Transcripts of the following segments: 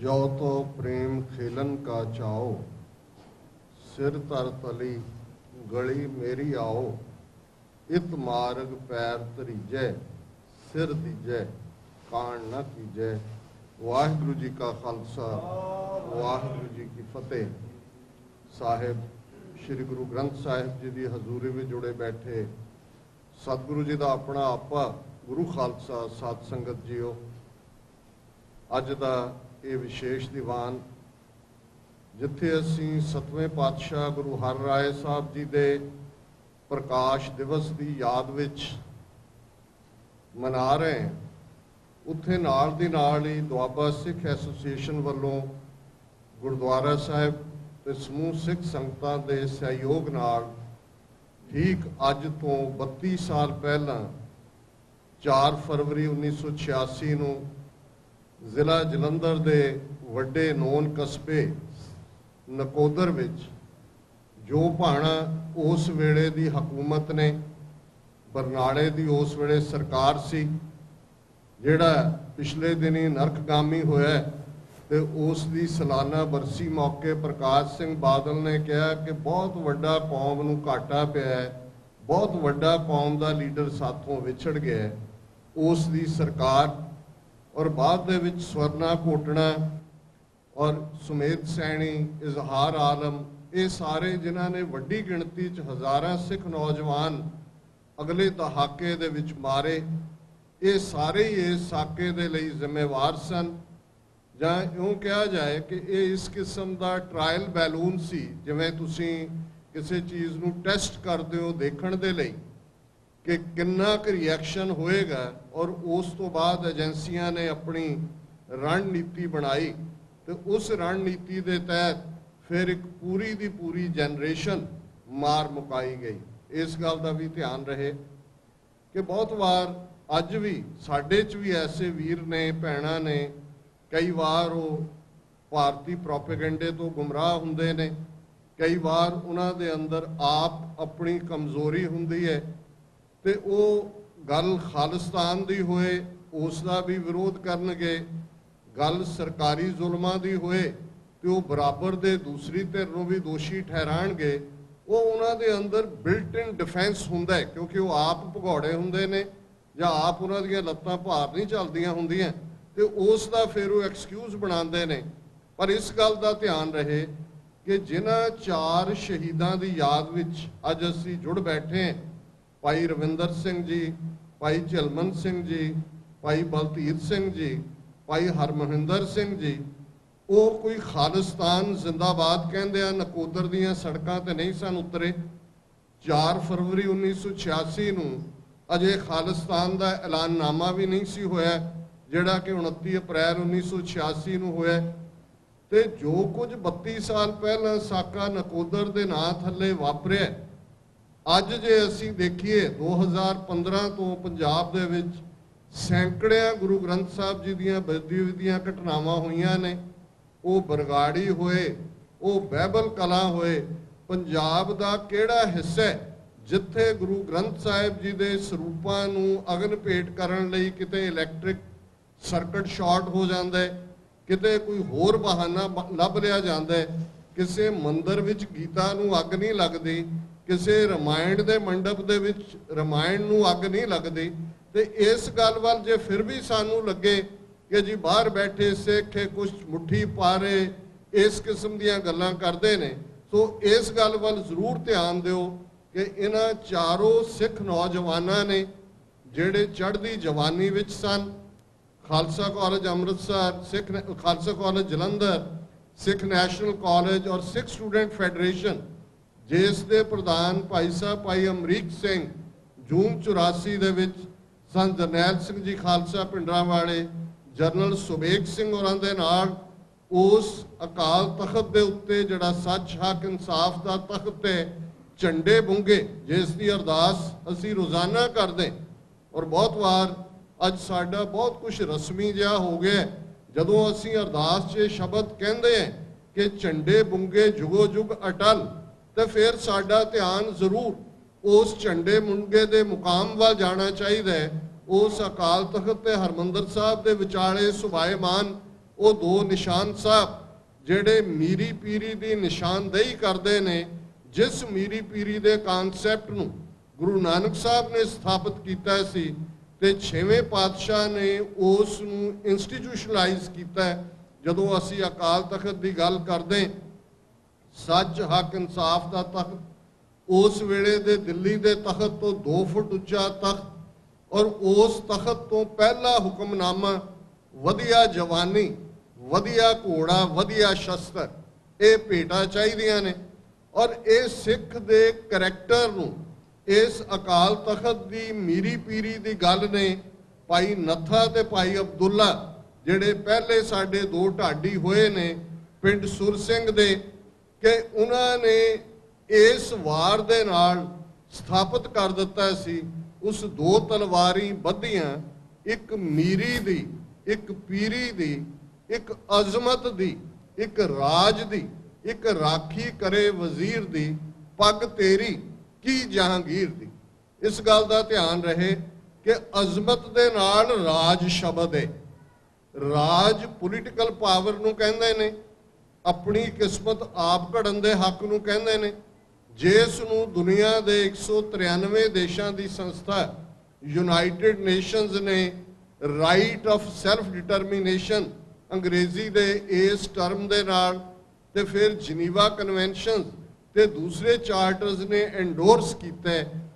ਜੋ ਤੋ ਪ੍ਰੇਮ ਖੇਲਨ ਕਾ ਚਾਓ, ਸਿਰ ਤਰ ਤਲੀ ਗਲੀ ਮੇਰੀ ਆਓ, ਇਤ ਮਾਰਗ ਪੈਰ ਧਰੀਜੈ, ਸਿਰ ਦੀਜੈ, ਕਾਣ ਨਾ ਕੀਜੈ। ਵਾਹਿਗੁਰੂ ਜੀ ਕਾ ਖਾਲਸਾ, ਵਾਹਿਗੁਰੂ ਜੀ ਕੀ ਫਤਿਹ। ਸਾਹਿਬ, ਸ੍ਰੀ ਗੁਰੂ ਗ੍ਰੰਥ ਸਾਹਿਬ ਜੀ ਦੀ ਹਜ਼ੂਰੀ ਵਿੱਚ ਜੁੜੇ ਬੈਠੇ ਸਤਿਗੁਰੂ ਜੀ ਦਾ ਆਪਣਾ ਆਪਾ ਗੁਰੂ ਖਾਲਸਾ ਸਤ ਸੰਗਤ ਜੀਓ। ਅੱਜ ਦਾ ਇਹ ਵਿਸ਼ੇਸ਼ ਦੀਵਾਨ ਜਿੱਥੇ ਅਸੀਂ ਸਤਵੇਂ ਪਾਤਸ਼ਾਹ ਗੁਰੂ ਹਰ ਰਾਏ ਸਾਹਿਬ ਜੀ ਦੇ ਪ੍ਰਕਾਸ਼ ਦਿਵਸ ਦੀ ਯਾਦ ਵਿੱਚ ਮਨਾ ਰਹੇ ਹਾਂ। ਉੱਥੇ ਨਾਲ ਦੀ ਨਾਲ ਹੀ ਦੁਆਬਾ ਸਿੱਖ ਐਸੋਸੀਏਸ਼ਨ ਵੱਲੋਂ ਗੁਰਦੁਆਰਾ ਸਾਹਿਬ ਤੇ ਸਮੂਹ ਸਿੱਖ ਸੰਗਤਾਂ ਦੇ ਸਹਿਯੋਗ ਨਾਲ ਠੀਕ ਅੱਜ ਤੋਂ 32 ਸਾਲ ਪਹਿਲਾਂ 4 ਫਰਵਰੀ 1986 ਨੂੰ ਜ਼ਿਲ੍ਹਾ ਜਲੰਧਰ ਦੇ ਵੱਡੇ ਨੌਨ ਕਸਬੇ ਨਕੋਦਰ ਵਿੱਚ ਜੋ ਭਾਣਾ ਉਸ ਵੇਲੇ ਦੀ ਹਕੂਮਤ ਨੇ, ਬਰਨਾਲੇ ਦੀ ਉਸ ਵੇਲੇ ਸਰਕਾਰ ਸੀ, ਜਿਹੜਾ ਪਿਛਲੇ ਦਿਨੀ ਨਰਕਗਾਮੀ ਹੋਇਆ ਤੇ ਉਸ ਦੀ ਸਾਲਾਨਾ ਬਰਸੀ ਮੌਕੇ ਪ੍ਰਕਾਸ਼ ਸਿੰਘ ਬਾਦਲ ਨੇ ਕਿਹਾ ਕਿ ਬਹੁਤ ਵੱਡਾ ਕੌਮ ਨੂੰ ਘਾਟਾ ਪਿਆ ਹੈ, ਬਹੁਤ ਵੱਡਾ ਕੌਮ ਦਾ ਲੀਡਰ ਸਾਥੋਂ ਵਿਛੜ ਗਿਆ ਉਸ ਦੀ ਸਰਕਾਰ ਔਰ ਬਾਅਦ ਦੇ ਵਿੱਚ ਸਵਰਨਾ ਕੋਟਣਾ ਔਰ ਸੁਮੇਧ ਸੈਣੀ, ਇਜ਼ਹਾਰ ਆਲਮ, ਇਹ ਸਾਰੇ ਜਿਨ੍ਹਾਂ ਨੇ ਵੱਡੀ ਗਿਣਤੀ 'ਚ ਹਜ਼ਾਰਾਂ ਸਿੱਖ ਨੌਜਵਾਨ ਅਗਲੇ ਦਹਾਕੇ ਦੇ ਵਿੱਚ ਮਾਰੇ, ਇਹ ਸਾਰੇ ਹੀ ਇਸ ਸਾਕੇ ਦੇ ਲਈ ਜ਼ਿੰਮੇਵਾਰ ਸਨ। ਜਾਂ ਇਉਂ ਕਿਹਾ ਜਾਏ ਕਿ ਇਹ ਇਸ ਕਿਸਮ ਦਾ ਟ੍ਰਾਇਲ ਬੈਲੂਨ ਸੀ, ਜਿਵੇਂ ਤੁਸੀਂ ਕਿਸੇ ਚੀਜ਼ ਨੂੰ ਟੈਸਟ ਕਰਦੇ ਹੋ ਦੇਖਣ ਦੇ ਲਈ। ਕਿ ਕਿੰਨਾ ਕੁ ਰਿਐਕਸ਼ਨ ਹੋਏਗਾ ਔਰ ਉਸ ਤੋਂ ਬਾਅਦ ਏਜੰਸੀਆਂ ਨੇ ਆਪਣੀ ਰਣਨੀਤੀ ਬਣਾਈ ਤੇ ਉਸ ਰਣਨੀਤੀ ਦੇ ਤਹਿਤ ਫਿਰ ਇੱਕ ਪੂਰੀ ਦੀ ਪੂਰੀ ਜਨਰੇਸ਼ਨ ਮਾਰ ਮੁਕਾਈ ਗਈ। ਇਸ ਗੱਲ ਦਾ ਵੀ ਧਿਆਨ ਰਹੇ ਕਿ ਬਹੁਤ ਵਾਰ ਅੱਜ ਵੀ ਸਾਡੇ 'ਚ ਵੀ ਐਸੇ ਵੀਰ ਨੇ, ਭੈਣਾਂ ਨੇ, ਕਈ ਵਾਰ ਉਹ ਭਾਰਤੀ ਪ੍ਰੋਪੇਗੈਂਡੇ ਤੋਂ ਗੁੰਮਰਾਹ ਹੁੰਦੇ ਨੇ, ਕਈ ਵਾਰ ਉਹਨਾਂ ਦੇ ਅੰਦਰ ਆਪ ਆਪਣੀ ਕਮਜ਼ੋਰੀ ਹੁੰਦੀ ਹੈ ਤੇ ਉਹ ਗੱਲ ਖਾਲਿਸਤਾਨ ਦੀ ਹੋਏ ਉਸ ਦਾ ਵੀ ਵਿਰੋਧ ਕਰਨਗੇ। ਗੱਲ ਸਰਕਾਰੀ ਜ਼ੁਲਮਾਂ ਦੀ ਹੋਏ, ਤੇ ਉਹ ਬਰਾਬਰ ਦੇ ਦੂਸਰੀ ਧਿਰ ਨੂੰ ਵੀ ਦੋਸ਼ੀ ਠਹਿਰਾਣਗੇ। ਉਹ ਉਹਨਾਂ ਦੇ ਅੰਦਰ ਬਿਲਟ ਇਨ ਡਿਫੈਂਸ ਹੁੰਦਾ ਹੈ, ਕਿਉਂਕਿ ਉਹ ਆਪ ਭਗੌੜੇ ਹੁੰਦੇ ਨੇ ਜਾਂ ਆਪ ਉਹਨਾਂ ਦੀਆਂ ਲੱਤਾਂ ਭਾਰ ਨਹੀਂ ਚੱਲਦੀਆਂ ਹੁੰਦੀਆਂ, ਤੇ ਉਸ ਦਾ ਫਿਰ ਉਹ ਐਕਸਕਿਊਜ਼ ਬਣਾਉਂਦੇ ਨੇ। ਪਰ ਇਸ ਗੱਲ ਦਾ ਧਿਆਨ ਰਹੇ ਕਿ ਜਿਨ੍ਹਾਂ ਚਾਰ ਸ਼ਹੀਦਾਂ ਦੀ ਯਾਦ ਵਿੱਚ ਅੱਜ ਅਸੀਂ ਜੁੜ ਬੈਠੇ ਹਾਂ ਭਾਈ ਰਵਿੰਦਰ ਸਿੰਘ ਜੀ, ਭਾਈ ਝਲਮਨ ਸਿੰਘ ਜੀ, ਭਾਈ ਬਲਤੀਰ ਸਿੰਘ ਜੀ, ਭਾਈ ਹਰਮਹਿੰਦਰ ਸਿੰਘ ਜੀ। ਉਹ ਕੋਈ ਖਾਲਿਸਤਾਨ ਜ਼ਿੰਦਾਬਾਦ ਕਹਿੰਦੇ ਆ, ਨਕੋਦਰ ਦੀਆਂ ਸੜਕਾਂ ਤੇ ਨਹੀਂ ਸਨ ਉਤਰੇ। 4 ਫਰਵਰੀ 1986 ਨੂੰ ਅਜੇ ਖਾਲਿਸਤਾਨ ਦਾ ਐਲਾਨਨਾਮਾ ਵੀ ਨਹੀਂ ਸੀ ਹੋਇਆ, ਜਿਹੜਾ ਕਿ 29 ਅਪ੍ਰੈਲ 1986 ਨੂੰ ਹੋਇਆ। ਤੇ ਜੋ ਕੁਝ 32 ਸਾਲ ਪਹਿਲਾਂ ਸਾਕਾ ਨਕੋਦਰ ਦੇ ਨਾਂ ਥੱਲੇ ਵਾਪਰਿਆ ਅੱਜ ਜੇ ਅਸੀਂ ਦੇਖੀਏ 2015 ਤੋਂ ਪੰਜਾਬ ਦੇ ਵਿੱਚ ਸੈਂਕੜਿਆਂ ਗੁਰੂ ਗ੍ਰੰਥ ਸਾਹਿਬ ਜੀ ਦੀਆਂ ਬੇਅਦਬੀ ਦੀਆਂ ਘਟਨਾਵਾਂ ਹੋਈਆਂ ਨੇ, ਉਹ ਬਰਗਾੜੀ ਹੋਏ, ਉਹ ਬਹਿਬਲ ਕਲਾ ਹੋਏ, ਪੰਜਾਬ ਦਾ ਕਿਹੜਾ ਹਿੱਸਾ ਜਿੱਥੇ ਗੁਰੂ ਗ੍ਰੰਥ ਸਾਹਿਬ ਜੀ ਦੇ ਸਰੂਪਾਂ ਨੂੰ ਅਗਨ ਭੇਟ ਕਰਨ ਲਈ ਕਿਤੇ ਇਲੈਕਟ੍ਰਿਕ ਸਰਕਟ ਸ਼ਾਰਟ ਹੋ ਜਾਂਦਾ ਹੈ, ਕਿਤੇ ਕੋਈ ਹੋਰ ਬਹਾਨਾ ਲੱਭ ਲਿਆ ਜਾਂਦਾ ਹੈ, ਕਿਸੇ ਮੰਦਰ ਵਿੱਚ ਗੀਤਾ ਨੂੰ ਅੱਗ ਨਹੀਂ ਲੱਗਦੀ ਕਿਸੇ ਰਮਾਇਣ ਦੇ ਮੰਡਪ ਦੇ ਵਿੱਚ ਰਮਾਇਣ ਨੂੰ ਅੱਗ ਨਹੀਂ ਲੱਗਦੀ ਤੇ ਇਸ ਗੱਲ ਵੱਲ ਜੇ ਫਿਰ ਵੀ ਸਾਨੂੰ ਲੱਗੇ ਕਿ ਜੀ ਬਾਹਰ ਬੈਠੇ ਸਿੱਖ ਕੁਝ ਮੁੱਠੀ ਪਾਰੇ ਇਸ ਕਿਸਮ ਦੀਆਂ ਗੱਲਾਂ ਕਰਦੇ ਨੇ, ਸੋ ਇਸ ਗੱਲ ਵੱਲ ਜ਼ਰੂਰ ਧਿਆਨ ਦਿਓ ਕਿ ਇਹਨਾਂ ਚਾਰੋਂ ਸਿੱਖ ਨੌਜਵਾਨਾਂ ਨੇ ਜਿਹੜੇ ਚੜ੍ਹਦੀ ਜਵਾਨੀ ਵਿੱਚ ਸਨ, Khalsa college Amritsar, Sikh Khalsa college Jalandhar, Sikh national college ਔਰ ਸਿੱਖ ਸਟੂਡੈਂਟ ਫੈਡਰੇਸ਼ਨ ਜਿਸ ਦੇ ਪ੍ਰਧਾਨ ਭਾਈ ਸਾਹਿਬ ਭਾਈ ਅਮਰੀਕ ਸਿੰਘ ਜੂਨ 84 ਦੇ ਵਿੱਚ ਸੰਤ ਜਰਨੈਲ ਸਿੰਘ ਜੀ ਖਾਲਸਾ ਪਿੰਡਰਾਂ ਵਾਲੇ ਜਨਰਲ ਸੁਬੇਗ ਸਿੰਘ ਹੋਰਾਂ ਦੇ ਨਾਲ ਉਸ ਅਕਾਲ ਤਖਤ ਦੇ ਉੱਤੇ ਜਿਹੜਾ ਸੱਚ ਹੱਕ ਇਨਸਾਫ ਦਾ ਤਖਤ ਹੈ ਝੰਡੇ ਬੁੰਗੇ ਜਿਸ ਦੀ ਅਰਦਾਸ ਅਸੀਂ ਰੋਜ਼ਾਨਾ ਕਰਦੇ ਔਰ ਬਹੁਤ ਵਾਰ ਅੱਜ ਸਾਡਾ ਬਹੁਤ ਕੁਝ ਰਸਮੀ ਜਿਹਾ ਹੋ ਗਿਆ। ਜਦੋਂ ਅਸੀਂ ਅਰਦਾਸ 'ਚ ਸ਼ਬਦ ਕਹਿੰਦੇ ਹਾਂ ਕਿ ਝੰਡੇ ਬੁੰਗੇ ਜੁਗੋ ਜੁਗ ਅਟਲ ਤੇ ਫਿਰ ਸਾਡਾ ਧਿਆਨ ਜ਼ਰੂਰ ਉਸ ਝੰਡੇ ਮੁੰਗੇ ਦੇ ਮੁਕਾਮ ਵੱਲ ਜਾਣਾ ਚਾਹੀਦਾ ਹੈ। ਉਸ ਅਕਾਲ ਤਖਤ ਤੇ ਹਰਮੰਦਰ ਸਾਹਿਬ ਦੇ ਵਿਚਾਲੇ ਸੁਭਾਏਮਾਨ ਉਹ ਦੋ ਨਿਸ਼ਾਨ ਸਾਹਿਬ, ਜਿਹੜੇ ਮੀਰੀ ਪੀਰੀ ਦੀ ਨਿਸ਼ਾਨਦੇਹੀ ਕਰਦੇ ਨੇ, ਜਿਸ ਮੀਰੀ ਪੀਰੀ ਦੇ ਕਨਸੈਪਟ ਨੂੰ ਗੁਰੂ ਨਾਨਕ ਸਾਹਿਬ ਨੇ ਸਥਾਪਿਤ ਕੀਤਾ ਸੀ ਤੇ ਛੇਵੇਂ ਪਾਤਸ਼ਾਹ ਨੇ ਉਸ ਨੂੰ ਇੰਸਟੀਟਿਊਸ਼ਨਲਾਈਜ਼ ਕੀਤਾ ਜਦੋਂ ਅਸੀਂ ਅਕਾਲ ਤਖਤ ਦੀ ਗੱਲ ਕਰਦੇ ਸੱਚ, ਹੱਕ, ਇਨਸਾਫ ਦਾ ਤਖਤ। ਉਸ ਵੇਲੇ ਦੇ ਦਿੱਲੀ ਦੇ ਤਖਤ ਤੋਂ 2 ਫੁੱਟ ਉੱਚਾ ਤਖਤ ਔਰ ਉਸ ਤਖਤ ਤੋਂ ਪਹਿਲਾ ਹੁਕਮਨਾਮਾ, ਵਧੀਆ ਜਵਾਨੀ, ਵਧੀਆ ਘੋੜਾ, ਵਧੀਆ ਸ਼ਸਤਰ, ਇਹ ਭੇਟਾ ਚਾਹੀਦੀਆਂ ਨੇ। ਔਰ ਇਹ ਸਿੱਖ ਦੇ ਕੈਰੈਕਟਰ ਨੂੰ, ਇਸ ਅਕਾਲ ਤਖਤ ਦੀ ਮੀਰੀ ਪੀਰੀ ਦੀ ਗੱਲ ਨੇ ਭਾਈ ਨੱਥਾ ਤੇ ਭਾਈ ਅਬਦੁੱਲਾ, ਜਿਹੜੇ ਪਹਿਲੇ ਸਾਡੇ ਦੋ ਢਾਡੀ ਹੋਏ ਨੇ, ਪਿੰਡ ਸੁਰ ਸਿੰਘ ਦੇ ਕਿ ਉਹਨਾਂ ਨੇ ਇਸ ਵਾਰ ਦੇ ਨਾਲ ਸਥਾਪਿਤ ਕਰ ਦਿੱਤਾ ਸੀ, ਉਸ ਦੋ ਤਲਵਾਰੀ ਬੱਧੀਆਂ ਇੱਕ ਮੀਰੀ ਦੀ, ਇੱਕ ਪੀਰੀ ਦੀ, ਇੱਕ ਅਜ਼ਮਤ ਦੀ, ਇੱਕ ਰਾਜ ਦੀ, ਇੱਕ ਰਾਖੀ ਕਰੇ ਵਜ਼ੀਰ ਦੀ, ਪੱਗ ਤੇਰੀ, ਕੀ ਜਹਾਂਗੀਰ ਦੀ। ਇਸ ਗੱਲ ਦਾ ਧਿਆਨ ਰਹੇ ਕਿ ਅਜ਼ਮਤ ਦੇ ਨਾਲ ਰਾਜ ਸ਼ਬਦ ਹੈ ਰਾਜ ਪੋਲੀਟੀਕਲ ਪਾਵਰ ਨੂੰ ਕਹਿੰਦੇ ਨੇ। ਆਪਣੀ ਕਿਸਮਤ ਆਪ ਘੜਨ ਦੇ ਹੱਕ ਨੂੰ ਕਹਿੰਦੇ ਨੇ। ਜਿਸ ਨੂੰ ਦੁਨੀਆ ਦੇ 193 ਦੇਸ਼ਾਂ ਦੀ ਸੰਸਥਾ ਯੂਨਾਈਟਿਡ ਨੇਸ਼ਨਸ ਨੇ ਰਾਈਟ ਆਫ ਸੈਲਫ ਡਿਟਰਮੀਨੇਸ਼ਨ ਅੰਗਰੇਜ਼ੀ ਦੇ ਇਸ ਟਰਮ ਦੇ ਨਾਲ ਤੇ ਫਿਰ ਜਨੀਵਾ ਕਨਵੈਨਸ਼ਨ ਤੇ ਦੂਸਰੇ ਚਾਰਟਰਸ ਨੇ ਐਂਡੋਰਸ ਕੀਤਾ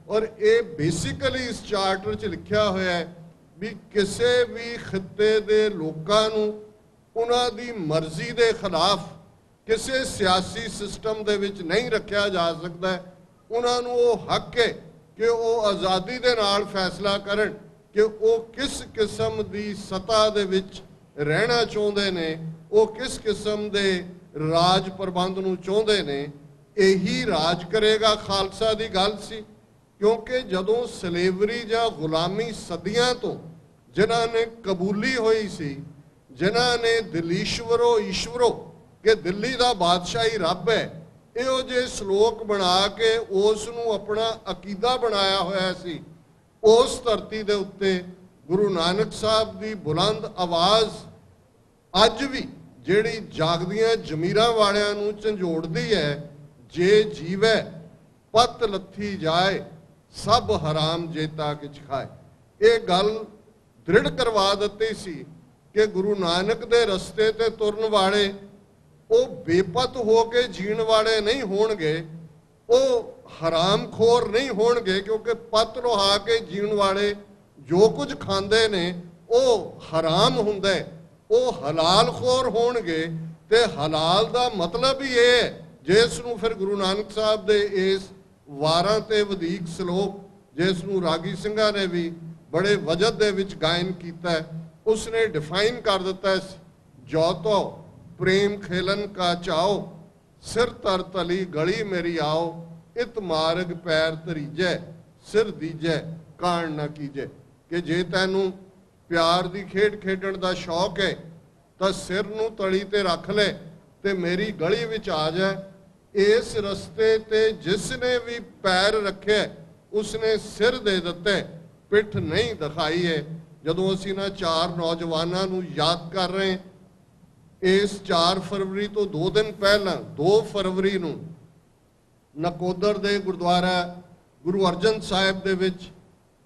ਔਰ ਇਹ ਬੇਸਿਕਲੀ ਇਸ ਚਾਰਟਰ 'ਚ ਲਿਖਿਆ ਹੋਇਆ ਹੈ ਵੀ ਕਿਸੇ ਵੀ ਖਿੱਤੇ ਦੇ ਲੋਕਾਂ ਨੂੰ ਉਹਨਾਂ ਦੀ ਮਰਜ਼ੀ ਦੇ ਖਿਲਾਫ ਕਿਸੇ ਸਿਆਸੀ ਸਿਸਟਮ ਦੇ ਵਿੱਚ ਨਹੀਂ ਰੱਖਿਆ ਜਾ ਸਕਦਾ ਉਹਨਾਂ ਨੂੰ ਉਹ ਹੱਕ ਹੈ ਕਿ ਉਹ ਆਜ਼ਾਦੀ ਦੇ ਨਾਲ ਫੈਸਲਾ ਕਰਨ ਕਿ ਉਹ ਕਿਸ ਕਿਸਮ ਦੀ ਸਤਾ ਦੇ ਵਿੱਚ ਰਹਿਣਾ ਚਾਹੁੰਦੇ ਨੇ, ਉਹ ਕਿਸ ਕਿਸਮ ਦੇ ਰਾਜ ਪ੍ਰਬੰਧ ਨੂੰ ਚਾਹੁੰਦੇ ਨੇ, ਇਹੀ ਰਾਜ ਕਰੇਗਾ ਖਾਲਸਾ ਦੀ ਗੱਲ ਸੀ। ਕਿਉਂਕਿ ਜਦੋਂ ਸਲੇਵਰੀ ਜਾਂ ਗੁਲਾਮੀ ਸਦੀਆਂ ਤੋਂ ਜਿਨ੍ਹਾਂ ਨੇ ਕਬੂਲੀ ਹੋਈ ਸੀ, ਜਿਨ੍ਹਾਂ ਨੇ ਦਿਲੀਸ਼ਵਰੋ ਈਸ਼ਵਰੋ ਕਿ ਦਿੱਲੀ ਦਾ ਬਾਦਸ਼ਾਹੀ ਰੱਬ ਹੈ। ਇਹੋ ਜੇ ਸ਼ਲੋਕ ਬਣਾ ਕੇ ਉਸ ਨੂੰ ਆਪਣਾ ਅਕੀਦਾ ਬਣਾਇਆ ਹੋਇਆ ਸੀ। ਉਸ ਧਰਤੀ ਦੇ ਉੱਤੇ ਗੁਰੂ ਨਾਨਕ ਸਾਹਿਬ ਦੀ ਬੁਲੰਦ ਆਵਾਜ਼ ਅੱਜ ਵੀ ਜਿਹੜੀ ਜਾਗਦੀਆਂ ਜ਼ਮੀਰਾਂ ਵਾਲਿਆਂ ਨੂੰ ਝੰਜੋੜਦੀ ਹੈ, ਜੇ ਜੀਵੈ, ਪਤ ਲੱਥੀ ਜਾਏ, ਸਭ ਹਰਾਮ ਜੇਤਾ ਕਿਛ ਖਾਏ। ਇਹ ਗੱਲ ਦ੍ਰਿੜ ਕਰਵਾ ਦਿੱਤੀ ਸੀ ਕਿ ਗੁਰੂ ਨਾਨਕ ਦੇ ਰਸਤੇ ਤੇ ਤੁਰਨ ਵਾਲੇ ਉਹ ਬੇਪਤ ਹੋ ਕੇ ਜੀਣ ਵਾਲੇ ਨਹੀਂ ਹੋਣਗੇ, ਉਹ ਹਰਾਮਖੋਰ ਨਹੀਂ ਹੋਣਗੇ, ਕਿਉਂਕਿ ਪਤ ਲੋਹਾ ਕੇ ਜੀਣ ਵਾਲੇ ਜੋ ਕੁਝ ਖਾਂਦੇ ਨੇ, ਉਹ ਹਰਾਮ ਹੁੰਦਾ, ਉਹ ਹਲਾਲ ਖੋਰ ਹੋਣਗੇ। ਤੇ ਹਲਾਲ ਦਾ ਮਤਲਬ ਹੀ ਇਹ ਹੈ, ਜਿਸ ਨੂੰ ਫਿਰ ਗੁਰੂ ਨਾਨਕ ਸਾਹਿਬ ਦੇ ਇਸ ਵਾਰਾਂ ਤੇ ਵਧੇਕ ਸ਼ਲੋਕ, ਜਿਸ ਨੂੰ ਰਾਗੀ ਸਿੰਘਾਂ ਨੇ ਵੀ ਬੜੇ ਵਜਦ ਦੇ ਵਿੱਚ ਗਾਇਨ ਕੀਤਾ ਉਸ ਨੇ ਡਿਫਾਈਨ ਕਰ ਦਿੱਤਾ ਜੋ ਤੋ ਪ੍ਰੇਮ ਖੇਲਨ ਕਾ ਚਾਓ, ਸਿਰ ਤਰ ਤਲੀ ਗਲੀ ਮੇਰੀ ਆਓ, ਇਤ ਮਾਰਗ ਪੈਰ ਤਰੀਜੈ ਸਿਰ ਦੀਜੈ, ਕਾਣ ਨਾ ਕੀਜੈ। ਕਿ ਜੇ ਤੈਨੂੰ ਪਿਆਰ ਦੀ ਖੇਡ ਖੇਡਣ ਦਾ ਸ਼ੌਕ ਹੈ ਤਾਂ ਸਿਰ ਨੂੰ ਤਲੀ ਤੇ ਰੱਖ ਲੈ ਤੇ ਮੇਰੀ ਗਲੀ ਵਿੱਚ ਆ ਜਾ। ਇਸ ਰਸਤੇ ਤੇ ਜਿਸ ਨੇ ਵੀ ਪੈਰ ਰੱਖਿਆ, ਉਸਨੇ ਸਿਰ ਦੇ ਦਿੱਤਾ, ਪਿੱਠ ਨਹੀਂ ਦਿਖਾਈ ਹੈ ਜਦੋਂ ਅਸੀਂ ਨਾ ਚਾਰ ਨੌਜਵਾਨਾਂ ਨੂੰ ਯਾਦ ਕਰ ਰਹੇ ਇਸ 4 ਫਰਵਰੀ ਤੋਂ 2 ਦਿਨ ਪਹਿਲਾਂ 2 ਫਰਵਰੀ ਨੂੰ ਨਕੋਦਰ ਦੇ ਗੁਰਦੁਆਰਾ ਗੁਰੂ ਅਰਜਨ ਸਾਹਿਬ ਦੇ ਵਿੱਚ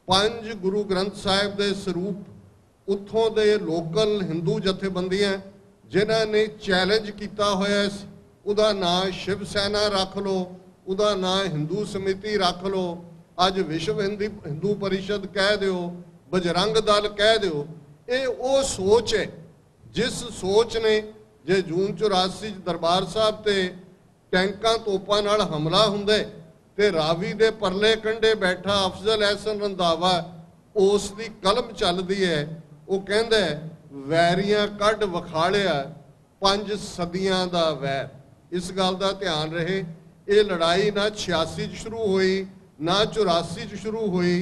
ਪੰਜ ਗੁਰੂ ਗ੍ਰੰਥ ਸਾਹਿਬ ਦੇ ਸਰੂਪ ਉੱਥੋਂ ਦੇ ਲੋਕਲ ਹਿੰਦੂ ਜਥੇਬੰਦੀਆਂ ਜਿਨ੍ਹਾਂ ਨੇ ਚੈਲੰਜ ਕੀਤਾ ਹੋਇਆ ਸੀ ਉਹਦਾ ਨਾਂ ਸ਼ਿਵ ਸੈਨਾ ਰੱਖ ਲਓ, ਉਹਦਾ ਨਾਂ ਹਿੰਦੂ ਸਮਿਤੀ ਰੱਖ ਲਓ। ਅੱਜ ਵਿਸ਼ਵ ਹਿੰਦੀ ਹਿੰਦੂ ਪਰਿਸ਼ਦ ਕਹਿ ਦਿਓ, ਬਜਰੰਗ ਦਲ ਕਹਿ ਦਿਓ। ਇਹ ਉਹ ਸੋਚ ਹੈ ਜਿਸ ਸੋਚ ਨੇ ਜੇ ਜੂਨ 84 ਚ ਦਰਬਾਰ ਸਾਹਿਬ ਤੇ ਟੈਂਕਾਂ ਤੋਪਾਂ ਨਾਲ ਹਮਲਾ ਹੁੰਦਾ ਤੇ ਰਾਵੀ ਦੇ ਪਰਲੇ ਕੰਢੇ ਬੈਠਾ ਅਫਜ਼ਲ ਐਸਨ ਰੰਦਾਵਾ ਉਸ ਦੀ ਕਲਮ ਚੱਲਦੀ ਹੈ, ਉਹ ਕਹਿੰਦਾ ਵੈਰੀਆਂ ਕੱਢ ਵਖਾਲਿਆ ਪੰਜ ਸਦੀਆਂ ਦਾ ਵੈਰ। ਇਸ ਗੱਲ ਦਾ ਧਿਆਨ ਰਹੇ, ਇਹ ਲੜਾਈ ਨਾ 86 ਚ ਸ਼ੁਰੂ ਹੋਈ, ਨਾ 84 ਚ ਸ਼ੁਰੂ ਹੋਈ,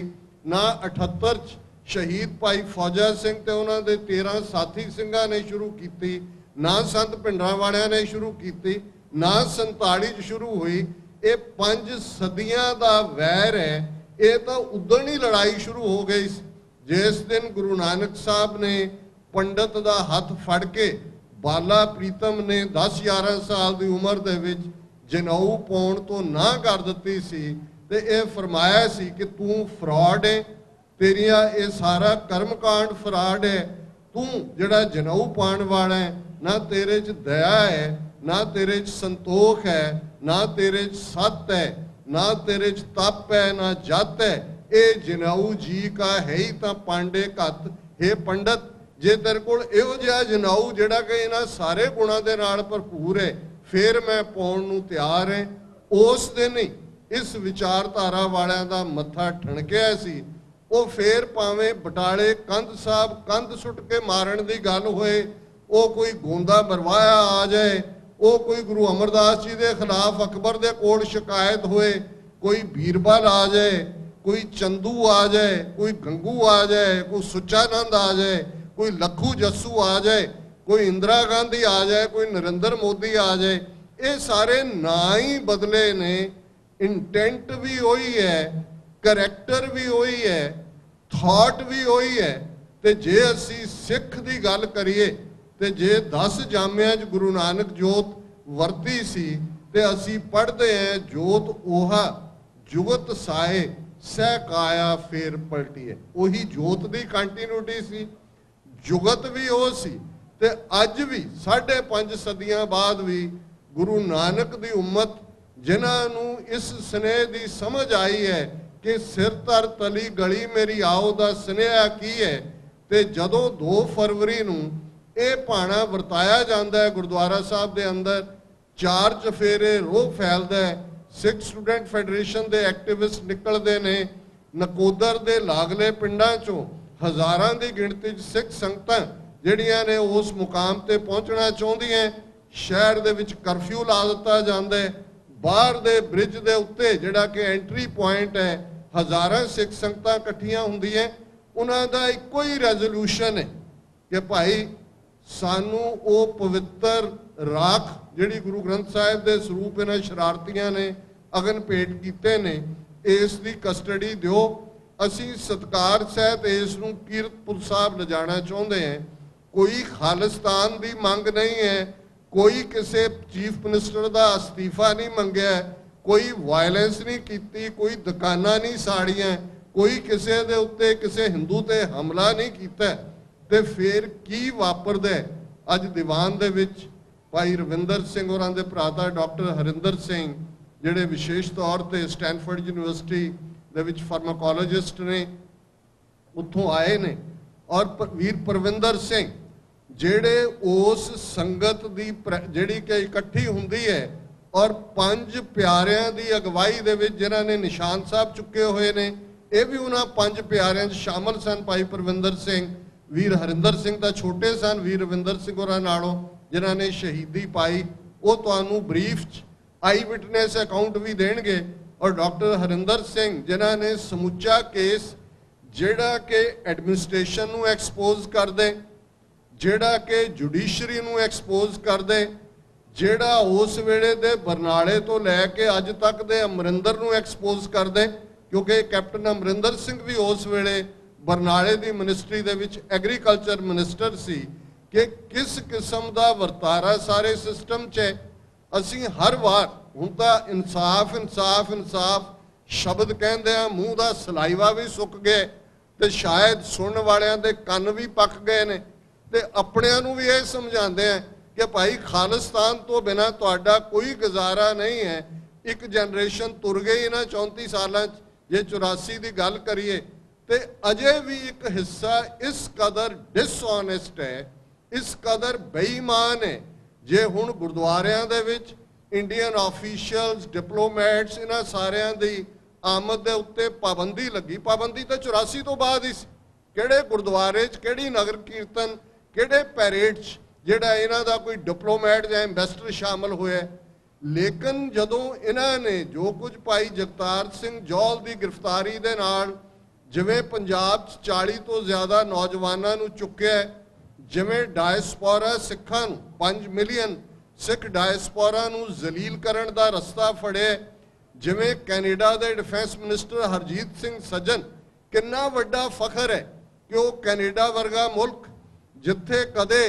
ਨਾ 78 ਚ ਸ਼ਹੀਦ ਭਾਈ ਫੌਜਾ ਸਿੰਘ ਤੇ ਉਹਨਾਂ ਦੇ 13 ਸਾਥੀ ਸਿੰਘਾਂ ਨੇ ਸ਼ੁਰੂ ਕੀਤੀ, ਨਾ ਸੰਤ ਪਿੰਡਰਾਂ ਵਾਲਿਆਂ ਨੇ ਸ਼ੁਰੂ ਕੀਤੀ, ਨਾ 47 ਚ ਸ਼ੁਰੂ ਹੋਈ। ਇਹ ਪੰਜ ਸਦੀਆਂ ਦਾ ਵੈਰ ਹੈ, ਇਹ ਤਾਂ ਉਦੋਂ ਹੀ ਲੜਾਈ ਸ਼ੁਰੂ ਹੋ ਗਈ ਜਿਸ ਦਿਨ ਗੁਰੂ ਨਾਨਕ ਸਾਹਿਬ ਨੇ ਪੰਡਤ ਦਾ ਹੱਥ ਫੜ ਕੇ ਬਾਲਾ ਪ੍ਰੀਤਮ ਨੇ 10-11 ਸਾਲ ਦੀ ਉਮਰ ਦੇ ਵਿੱਚ ਜਨੇਊ ਪਾਉਣ ਤੋਂ ਨਾ ਕਰ ਦਿੱਤੀ ਸੀ ਤੇ ਇਹ ਫਰਮਾਇਆ ਸੀ ਕਿ ਤੂੰ ਫਰਾਡ ਹੈ ਤੇਰੀਆਂ ਇਹ ਸਾਰਾ ਕਰਮਕਾਂਡ ਫਰਾਡ ਹੈ। ਤੂੰ ਜਿਹੜਾ ਜਨੇਊ ਪਾਉਣ ਵਾਲਾ ਹੈ, ਨਾ ਤੇਰੇ 'ਚ ਦਇਆ ਹੈ, ਨਾ ਤੇਰੇ 'ਚ ਸੰਤੋਖ ਹੈ, ਨਾ ਤੇਰੇ 'ਚ ਸੱਤ ਹੈ, ਨਾ ਤੇਰੇ 'ਚ ਤਪ ਹੈ, ਨਾ ਜਤ ਹੈ। ਇਹ ਜਨੇਊ ਜੀ ਕਾ ਹੈ ਹੀ ਤਾਂ ਪਾਂਡੇ ਘਤ। ਹੈ ਪੰਡਤ, ਜੇ ਤੇਰੇ ਕੋਲ ਇਹੋ ਜਿਹਾ ਜਨਾਊ ਜਿਹੜਾ ਕਿ ਇਹਨਾਂ ਸਾਰੇ ਗੁਣਾਂ ਦੇ ਨਾਲ ਭਰਪੂਰ ਹੈ, ਫਿਰ ਮੈਂ ਪਾਉਣ ਨੂੰ ਤਿਆਰ ਹਾਂ। ਉਸ ਦਿਨ ਹੀ ਇਸ ਵਿਚਾਰਧਾਰਾ ਵਾਲਿਆਂ ਦਾ ਮੱਥਾ ਠਣਕਿਆ ਸੀ। ਉਹ ਫੇਰ ਭਾਵੇਂ ਬਟਾਲੇ ਕੰਧ ਸਾਹਿਬ ਕੰਧ ਸੁੱਟ ਕੇ ਮਾਰਨ ਦੀ ਗੱਲ ਹੋਏ, ਉਹ ਕੋਈ ਗੋਂਦਾ ਮਰਵਾਇਆ ਆ ਜਾਏ, ਉਹ ਕੋਈ ਗੁਰੂ ਅਮਰਦਾਸ ਜੀ ਦੇ ਖਿਲਾਫ ਅਕਬਰ ਦੇ ਕੋਲ ਸ਼ਿਕਾਇਤ ਹੋਏ, ਕੋਈ ਬੀਰਬਲ ਆ ਜਾਏ, ਕੋਈ ਚੰਦੂ ਆ ਜਾਏ, ਕੋਈ ਗੰਗੂ ਆ ਜਾਏ, ਕੋਈ ਸੁੱਚਾਨੰਦ ਆ ਜਾਏ, ਕੋਈ ਲੱਖੂ ਜੱਸੂ ਆ ਜਾਏ, ਕੋਈ ਇੰਦਰਾ ਗਾਂਧੀ ਆ ਜਾਏ, ਕੋਈ ਨਰਿੰਦਰ ਮੋਦੀ ਆ ਜਾਏ, ਇਹ ਸਾਰੇ ਨਾਂ ਹੀ ਬਦਲੇ ਨੇ, ਇੰਟੈਂਟ ਵੀ ਉਹੀ ਹੈ, ਕਰੈਕਟਰ ਵੀ ਉਹੀ ਹੈ ਥਾਟ ਵੀ ਉਹੀ ਹੈ, ਤੇ ਜੇ ਅਸੀਂ ਸਿੱਖ ਦੀ ਗੱਲ ਕਰੀਏ, ਤੇ ਜੇ 10 ਜਾਮਿਆਂ 'ਚ ਗੁਰੂ ਨਾਨਕ ਜੋਤ ਵਰਤੀ ਸੀ, ਤੇ ਅਸੀਂ ਪੜ੍ਹਦੇ ਹਾਂ ਜੋਤ 오ਹਾ ਜੁਗਤ ਸਾਏ, ਸਹਿ ਕਾਇਆ ਫੇਰ ਪਲਟੀ ਹੈ ਉਹੀ ਜੋਤ ਦੀ ਕੰਟੀਨਿਊਟੀ ਸੀ, ਜੁਗਤ ਵੀ ਉਹ ਸੀ, ਤੇ ਅੱਜ ਵੀ 5.5 ਸਦੀਆਂ ਬਾਅਦ ਵੀ ਗੁਰੂ ਨਾਨਕ ਦੀ ਉਮਤ, ਜਿਨ੍ਹਾਂ ਨੂੰ ਇਸ ਸਨੇਹ ਦੀ ਸਮਝ ਆਈ ਹੈ ਕਿ ਸਿਰ ਤਰ ਤਲੀ ਗਲੀ ਮੇਰੀ ਆਓ ਦਾ ਸੁਨੇਹਾ ਕੀ ਹੈ? ਤੇ ਜਦੋਂ 2 ਫਰਵਰੀ ਨੂੰ ਇਹ ਭਾਣਾ ਵਰਤਾਇਆ ਜਾਂਦਾ ਹੈ ਗੁਰਦੁਆਰਾ ਸਾਹਿਬ ਦੇ ਅੰਦਰ ਚਾਰ ਚਫੇਰੇ ਰੋਹ ਫੈਲਦਾ ਹੈ। ਸਿੱਖ ਸਟੂਡੈਂਟ ਫੈਡਰੇਸ਼ਨ ਦੇ ਐਕਟਿਵਿਸਟ ਨਿਕਲਦੇ ਨੇ ਨਕੋਦਰ ਦੇ ਲਾਗਲੇ ਪਿੰਡਾਂ ਚੋਂ। ਹਜ਼ਾਰਾਂ ਦੀ ਗਿਣਤੀ 'ਚ ਸਿੱਖ ਸੰਗਤਾਂ ਜਿਹੜੀਆਂ ਨੇ ਉਸ ਮੁਕਾਮ ਤੇ ਪਹੁੰਚਣਾ ਚਾਹੁੰਦੀਆਂ ਸ਼ਹਿਰ ਦੇ ਵਿੱਚ ਕਰਫਿਊ ਲਾ ਦਿੱਤਾ ਜਾਂਦਾ ਹੈ। ਬਾਹਰ ਦੇ ਬ੍ਰਿਜ ਦੇ ਉੱਤੇ ਜਿਹੜਾ ਕਿ ਐਂਟਰੀ ਪੁਆਇੰਟ ਹੈ ਹਜ਼ਾਰਾਂ ਸਿੱਖ ਸੰਗਤਾਂ ਇਕੱਠੀਆਂ ਹੁੰਦੀਆਂ ਉਹਨਾਂ ਦਾ ਇੱਕੋ ਹੀ ਰੈਜ਼ੋਲੂਸ਼ਨ ਹੈ ਕਿ ਭਾਈ ਸਾਨੂੰ ਉਹ ਪਵਿੱਤਰ ਰਾਖ ਜਿਹੜੀ ਗੁਰੂ ਗ੍ਰੰਥ ਸਾਹਿਬ ਦੇ ਸਰੂਪ ਇਹਨਾਂ ਸ਼ਰਾਰਤੀਆਂ ਨੇ ਅਗਨ ਭੇਟ ਕੀਤੇ ਨੇ, ਇਸ ਦੀ ਕਸਟਡੀ ਦਿਓ। ਅਸੀਂ ਸਤਕਾਰ ਸਹਿਤ ਇਸ ਨੂੰ ਕੀਰਤਪੁਰ ਸਾਹਿਬ ਲਿਜਾਣਾ ਚਾਹੁੰਦੇ ਹਾਂ। ਕੋਈ ਖਾਲਿਸਤਾਨ ਦੀ ਮੰਗ ਨਹੀਂ ਹੈ। ਕੋਈ ਕਿਸੇ ਚੀਫ ਮਿਨਿਸਟਰ ਦਾ ਅਸਤੀਫਾ ਨਹੀਂ ਮੰਗਿਆ। ਕੋਈ ਵਾਇਲੈਂਸ ਨਹੀਂ ਕੀਤੀ, ਕੋਈ ਦੁਕਾਨਾਂ ਨਹੀਂ ਸਾੜੀਆਂ, ਕੋਈ ਕਿਸੇ ਦੇ ਉੱਤੇ, ਕਿਸੇ ਹਿੰਦੂ ਤੇ ਹਮਲਾ ਨਹੀਂ ਕੀਤਾ, ਤੇ ਫਿਰ ਕੀ ਵਾਪਰਦਾ ਅੱਜ ਦੀਵਾਨ ਦੇ ਵਿੱਚ ਭਾਈ ਰਵਿੰਦਰ ਸਿੰਘ ਹੋਰਾਂ ਦੇ ਭਰਾਤਾ ਡਾਕਟਰ ਹਰਿੰਦਰ ਸਿੰਘ, ਜਿਹੜੇ ਵਿਸ਼ੇਸ਼ ਤੌਰ ਤੇ ਸਟੈਨਫੋਰਡ ਯੂਨੀਵਰਸਿਟੀ ਦੇ ਵਿੱਚ ਫਾਰਮਾਕੋਲੋਜਿਸਟ ਨੇ, ਉੱਥੋਂ ਆਏ ਨੇ। ਔਰ ਵੀਰ ਪਰਵਿੰਦਰ ਸਿੰਘ, ਜਿਹੜੇ ਉਸ ਸੰਗਤ ਦੀ ਜਿਹੜੀ ਕਿ ਇਕੱਠੀ ਹੁੰਦੀ ਹੈ ਔਰ ਪੰਜ ਪਿਆਰਿਆਂ ਦੀ ਅਗਵਾਈ ਦੇ ਵਿੱਚ ਜਿਨ੍ਹਾਂ ਨੇ ਨਿਸ਼ਾਨ ਸਾਹਿਬ ਚੁੱਕੇ ਹੋਏ ਨੇ, ਇਹ ਵੀ ਉਹਨਾਂ ਪੰਜ ਪਿਆਰਿਆਂ 'ਚ ਸ਼ਾਮਲ ਸਨ ਭਾਈ ਪਰਵਿੰਦਰ ਸਿੰਘ, ਵੀਰ ਹਰਿੰਦਰ ਸਿੰਘ ਤਾਂ ਛੋਟੇ ਸਨ, ਵੀਰ ਰਵਿੰਦਰ ਸਿੰਘ ਹੋਰਾਂ ਨਾਲੋਂ ਜਿਨ੍ਹਾਂ ਨੇ ਸ਼ਹੀਦੀ ਪਾਈ, ਉਹ ਤੁਹਾਨੂੰ ਬਰੀਫ 'ਚ ਆਈ ਵਿਟਨੈਸ ਅਕਾਊਂਟ ਵੀ ਦੇਣਗੇ। ਔਰ ਡਾਕਟਰ ਹਰਿੰਦਰ ਸਿੰਘ ਜਿਨ੍ਹਾਂ ਨੇ ਸਮੁੱਚਾ ਕੇਸ ਜਿਹੜਾ ਕਿ ਐਡਮਿਨਿਸਟ੍ਰੇਸ਼ਨ ਨੂੰ ਐਕਸਪੋਜ਼ ਕਰਦੇ, ਜਿਹੜਾ ਕਿ ਜੁਡੀਸ਼ਰੀ ਨੂੰ ਐਕਸਪੋਜ਼ ਕਰਦੇ ਜਿਹੜਾ ਉਸ ਵੇਲੇ ਦੇ ਬਰਨਾਲੇ ਤੋਂ ਲੈ ਕੇ ਅੱਜ ਤੱਕ ਦੇ ਅਮਰਿੰਦਰ ਨੂੰ ਐਕਸਪੋਜ਼ ਕਰਦੇ, ਕਿਉਂਕਿ ਕੈਪਟਨ ਅਮਰਿੰਦਰ ਸਿੰਘ ਵੀ ਉਸ ਵੇਲੇ ਬਰਨਾਲੇ ਦੀ ਮਿਨਿਸਟਰੀ ਦੇ ਵਿੱਚ ਐਗਰੀਕਲਚਰ ਮਿਨਿਸਟਰ ਸੀ ਕਿ ਕਿਸ ਕਿਸਮ ਦਾ ਵਰਤਾਰਾ ਸਾਰੇ ਸਿਸਟਮ 'ਚ ਹੈ। ਅਸੀਂ ਹਰ ਵਾਰ ਹੁਣ ਤਾਂ ਇਨਸਾਫ ਇਨਸਾਫ ਇਨਸਾਫ ਸ਼ਬਦ ਕਹਿੰਦੇ ਆ ਮੂੰਹ ਦਾ ਸਲਾਈਵਾ ਵੀ ਸੁੱਕ ਗਿਆ ਤੇ ਸ਼ਾਇਦ ਸੁਣਨ ਵਾਲਿਆਂ ਦੇ ਕੰਨ ਵੀ ਪੱਕ ਗਏ ਨੇ ਤੇ ਆਪਣਿਆਂ ਨੂੰ ਵੀ ਇਹ ਸਮਝਾਉਂਦੇ ਆ ਕਿ ਭਾਈ ਖਾਲਿਸਤਾਨ ਤੋਂ ਬਿਨਾ ਤੁਹਾਡਾ ਕੋਈ ਗੁਜ਼ਾਰਾ ਨਹੀਂ ਹੈ। ਇੱਕ ਜਨਰੇਸ਼ਨ ਤੁਰ ਗਈ ਇਹਨਾਂ 34 ਸਾਲਾਂ 'ਚ, ਜੇ 84 ਦੀ ਗੱਲ ਕਰੀਏ, ਤੇ ਅਜੇ ਵੀ ਇੱਕ ਹਿੱਸਾ ਇਸ ਕਦਰ ਡਿਸਓਨੈਸਟ ਹੈ, ਇਸ ਕਦਰ ਬੇਈਮਾਨ ਹੈ। ਜੇ ਹੁਣ ਗੁਰਦੁਆਰਿਆਂ ਦੇ ਵਿੱਚ ਇੰਡੀਅਨ ਆਫੀਸ਼ੀਅਲਸ ਡਿਪਲੋਮੈਟਸ ਇਹਨਾਂ ਸਾਰਿਆਂ ਦੀ ਆਮਦ ਦੇ ਉੱਤੇ ਪਾਬੰਦੀ ਲੱਗੀ, ਪਾਬੰਦੀ ਤਾਂ 84 ਤੋਂ ਬਾਅਦ ਹੀ ਸੀ। ਕਿਹੜੇ ਗੁਰਦੁਆਰੇ 'ਚ, ਕਿਹੜੀ ਨਗਰ ਕੀਰਤਨ, ਕਿਹੜੇ ਪੈਰੇਡ 'ਚ ਜਿਹੜਾ ਇਹਨਾਂ ਦਾ ਕੋਈ ਡਿਪਲੋਮੈਟ ਜਾਂ ਐਮਬੈਸਡਰ ਸ਼ਾਮਲ ਹੋਇਆ ਲੇਕਿਨ ਜਦੋਂ ਇਹਨਾਂ ਨੇ ਜੋ ਕੁਝ ਭਾਈ ਜਗਤਾਰ ਸਿੰਘ ਜੌਲ ਦੀ ਗ੍ਰਿਫਤਾਰੀ ਦੇ ਨਾਲ ਜਿਵੇਂ ਪੰਜਾਬ 'ਚ 40 ਤੋਂ ਜ਼ਿਆਦਾ ਨੌਜਵਾਨਾਂ ਨੂੰ ਚੁੱਕਿਆ ਜਿਵੇਂ ਡਾਇਸਪੋਰਾ ਸਿੱਖਾਂ ਨੂੰ 5 ਮਿਲੀਅਨ ਸਿੱਖ ਡਾਇਸਪੋਰਾ ਨੂੰ ਜ਼ਲੀਲ ਕਰਨ ਦਾ ਰਸਤਾ ਫੜਿਆ ਜਿਵੇਂ ਕੈਨੇਡਾ ਦੇ ਡਿਫੈਂਸ ਮਿਨਿਸਟਰ ਹਰਜੀਤ ਸਿੰਘ ਸੱਜਣ ਕਿੰਨਾ ਵੱਡਾ ਫਖਰ ਹੈ ਕਿ ਉਹ ਕੈਨੇਡਾ ਵਰਗਾ ਮੁਲਕ ਜਿੱਥੇ ਕਦੇ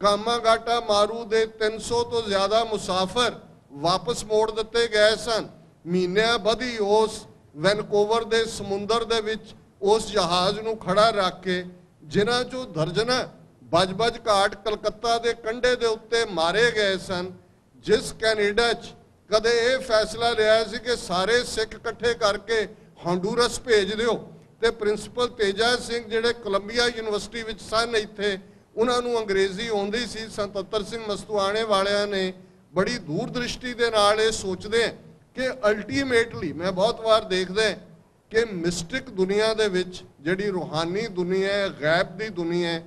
ਕਾਮਾਗਾਟਾ ਮਾਰੂ ਦੇ 300 ਤੋਂ ਜ਼ਿਆਦਾ ਮੁਸਾਫਰ ਵਾਪਸ ਮੋੜ ਦਿੱਤੇ ਗਏ ਸਨ। ਮਹੀਨਿਆਂ ਵਧੀ ਉਸ ਵੈਨਕੂਵਰ ਦੇ ਸਮੁੰਦਰ ਦੇ ਵਿੱਚ ਉਸ ਜਹਾਜ਼ ਨੂੰ ਖੜਾ ਰੱਖ ਕੇ, ਜਿਨ੍ਹਾਂ ਚੋਂ ਦਰਜਨਾਂ ਬਜ-ਬਜ ਘਾਟ ਕਲਕੱਤਾ ਦੇ ਕੰਢੇ ਦੇ ਉੱਤੇ ਮਾਰੇ ਗਏ ਸਨ, ਜਿਸ ਕੈਨੇਡਾ 'ਚ ਕਦੇ ਇਹ ਫੈਸਲਾ ਲਿਆ ਸੀ ਕਿ ਸਾਰੇ ਸਿੱਖ ਇਕੱਠੇ ਕਰਕੇ ਹੌਂਡੂਰਸ ਭੇਜ ਦਿਓ। ਤੇ ਪ੍ਰਿੰਸੀਪਲ ਤੇਜਾ ਸਿੰਘ, ਜਿਹੜੇ ਕੋਲੰਬੀਆ ਯੂਨੀਵਰਸਿਟੀ ਵਿੱਚ ਸਨ ਇੱਥੇ ਉਹਨਾਂ ਨੂੰ ਅੰਗਰੇਜ਼ੀ ਆਉਂਦੀ ਸੀ ਸੰਤਤਰ ਸਿੰਘ ਮਸਤੂਆਣੇ ਵਾਲਿਆਂ ਨੇ ਬੜੀ ਦੂਰ ਦ੍ਰਿਸ਼ਟੀ ਦੇ ਨਾਲ ਇਹ ਸੋਚਦੇ ਹੈ ਕਿ ਅਲਟੀਮੇਟਲੀ ਮੈਂ ਬਹੁਤ ਵਾਰ ਦੇਖਦਾ ਕਿ ਮਿਸਟਿਕ ਦੁਨੀਆ ਦੇ ਵਿੱਚ ਜਿਹੜੀ ਰੂਹਾਨੀ ਦੁਨੀਆ ਹੈ ਗੈਬ ਦੀ ਦੁਨੀਆ ਹੈ,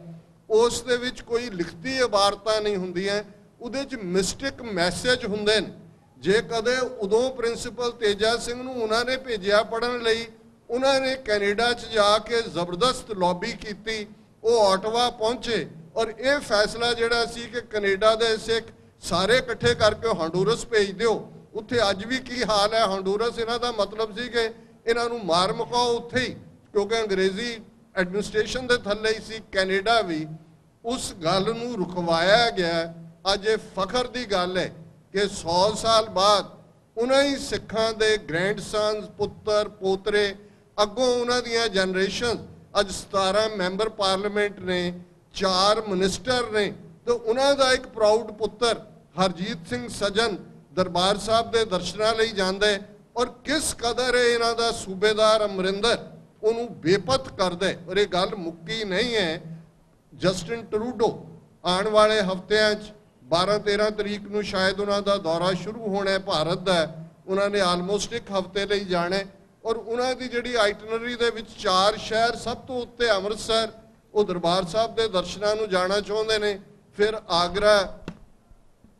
ਉਸ ਦੇ ਵਿੱਚ ਕੋਈ ਲਿਖਤੀ ਇਬਾਰਤਾਂ ਨਹੀਂ ਹੁੰਦੀਆਂ। ਉਹਦੇ 'ਚ ਮਿਸਟਿਕ ਮੈਸੇਜ ਹੁੰਦੇ ਨੇ। ਜੇ ਕਦੇ ਉਦੋਂ ਪ੍ਰਿੰਸੀਪਲ ਤੇਜਾ ਸਿੰਘ ਨੂੰ ਉਹਨਾਂ ਨੇ ਭੇਜਿਆ ਪੜਨ ਲਈ, ਉਹਨਾਂ ਨੇ ਕੈਨੇਡਾ 'ਚ ਜਾ ਕੇ ਜ਼ਬਰਦਸਤ ਲੌਬੀ ਕੀਤੀ। ਉਹ ਆਟਵਾ ਪਹੁੰਚੇ ਔਰ ਇਹ ਫੈਸਲਾ ਜਿਹੜਾ ਸੀ ਕਿ ਕੈਨੇਡਾ ਦੇ ਸਿੱਖ ਸਾਰੇ ਇਕੱਠੇ ਕਰਕੇ ਹੌਂਡੂਰਸ ਭੇਜ ਦਿਓ। ਉੱਥੇ ਅੱਜ ਵੀ ਕੀ ਹਾਲ ਹੈ? ਹੌਂਡੂਰਸ ਇਹਨਾਂ ਦਾ ਮਤਲਬ ਸੀ ਕਿ ਇਹਨਾਂ ਨੂੰ ਮਾਰ ਮੁਕਾਓ ਉੱਥੇ ਹੀ, ਕਿਉਂਕਿ ਅੰਗਰੇਜ਼ੀ ਐਡਮਿਨਿਸਟ੍ਰੇਸ਼ਨ ਦੇ ਥੱਲੇ ਹੀ ਸੀ, ਕੈਨੇਡਾ ਵੀ ਉਸ ਗੱਲ ਨੂੰ ਰੁਕਵਾਇਆ ਗਿਆ। ਅੱਜ ਇਹ ਫਖਰ ਦੀ ਗੱਲ ਹੈ ਕਿ 100 ਸਾਲ ਬਾਅਦ ਉਹਨਾਂ ਹੀ ਸਿੱਖਾਂ ਦੇ ਗ੍ਰੈਂਡਸਨਸ ਪੁੱਤਰ, ਪੋਤਰੇ, ਅੱਗੋਂ ਉਹਨਾਂ ਦੀਆਂ ਜਨਰੇਸ਼ਨ ਅੱਜ 17 ਮੈਂਬਰ ਪਾਰਲੀਮੈਂਟ ਨੇ, ਚਾਰ ਮਿਨਿਸਟਰ ਨੇ ਤੇ ਉਹਨਾਂ ਦਾ ਇੱਕ ਪ੍ਰਾਊਡ ਪੁੱਤਰ ਹਰਜੀਤ ਸਿੰਘ ਸਜਨ ਦਰਬਾਰ ਸਾਹਿਬ ਦੇ ਦਰਸ਼ਨਾਂ ਲਈ ਜਾਂਦਾ ਹੈ ਔਰ ਕਿਸ ਕਦਰ ਇਹਨਾਂ ਦਾ ਸੂਬੇਦਾਰ ਅਮਰਿੰਦਰ? ਉਹਨੂੰ ਬੇਪਤ ਕਰਦਾ ਔਰ ਇਹ ਗੱਲ ਮੁੱਕੀ ਨਹੀਂ ਹੈ। ਜਸਟਿਨ ਟਰੂਡੋ ਆਉਣ ਵਾਲੇ ਹਫ਼ਤਿਆਂ 'ਚ 12 13 ਤਰੀਕ ਨੂੰ ਸ਼ਾਇਦ ਉਹਨਾਂ ਦਾ ਦੌਰਾ ਸ਼ੁਰੂ ਹੋਣਾ ਹੈ, ਭਾਰਤ ਦਾ ਉਹਨਾਂ ਨੇ ਆਲਮੋਸਟ ਇੱਕ ਹਫ਼ਤੇ ਲਈ ਜਾਣਾ ਹੈ। ਔਰ ਉਹਨਾਂ ਦੀ ਜਿਹੜੀ ਆਈਟਨਰੀ ਦੇ ਵਿੱਚ ਚਾਰ ਸ਼ਹਿਰ, ਸਭ ਤੋਂ ਉੱਤੇ ਅੰਮ੍ਰਿਤਸਰ, ਉਹ ਦਰਬਾਰ ਸਾਹਿਬ ਦੇ ਦਰਸ਼ਨਾਂ ਨੂੰ ਜਾਣਾ ਚਾਹੁੰਦੇ ਨੇ। ਫਿਰ ਆਗਰਾ,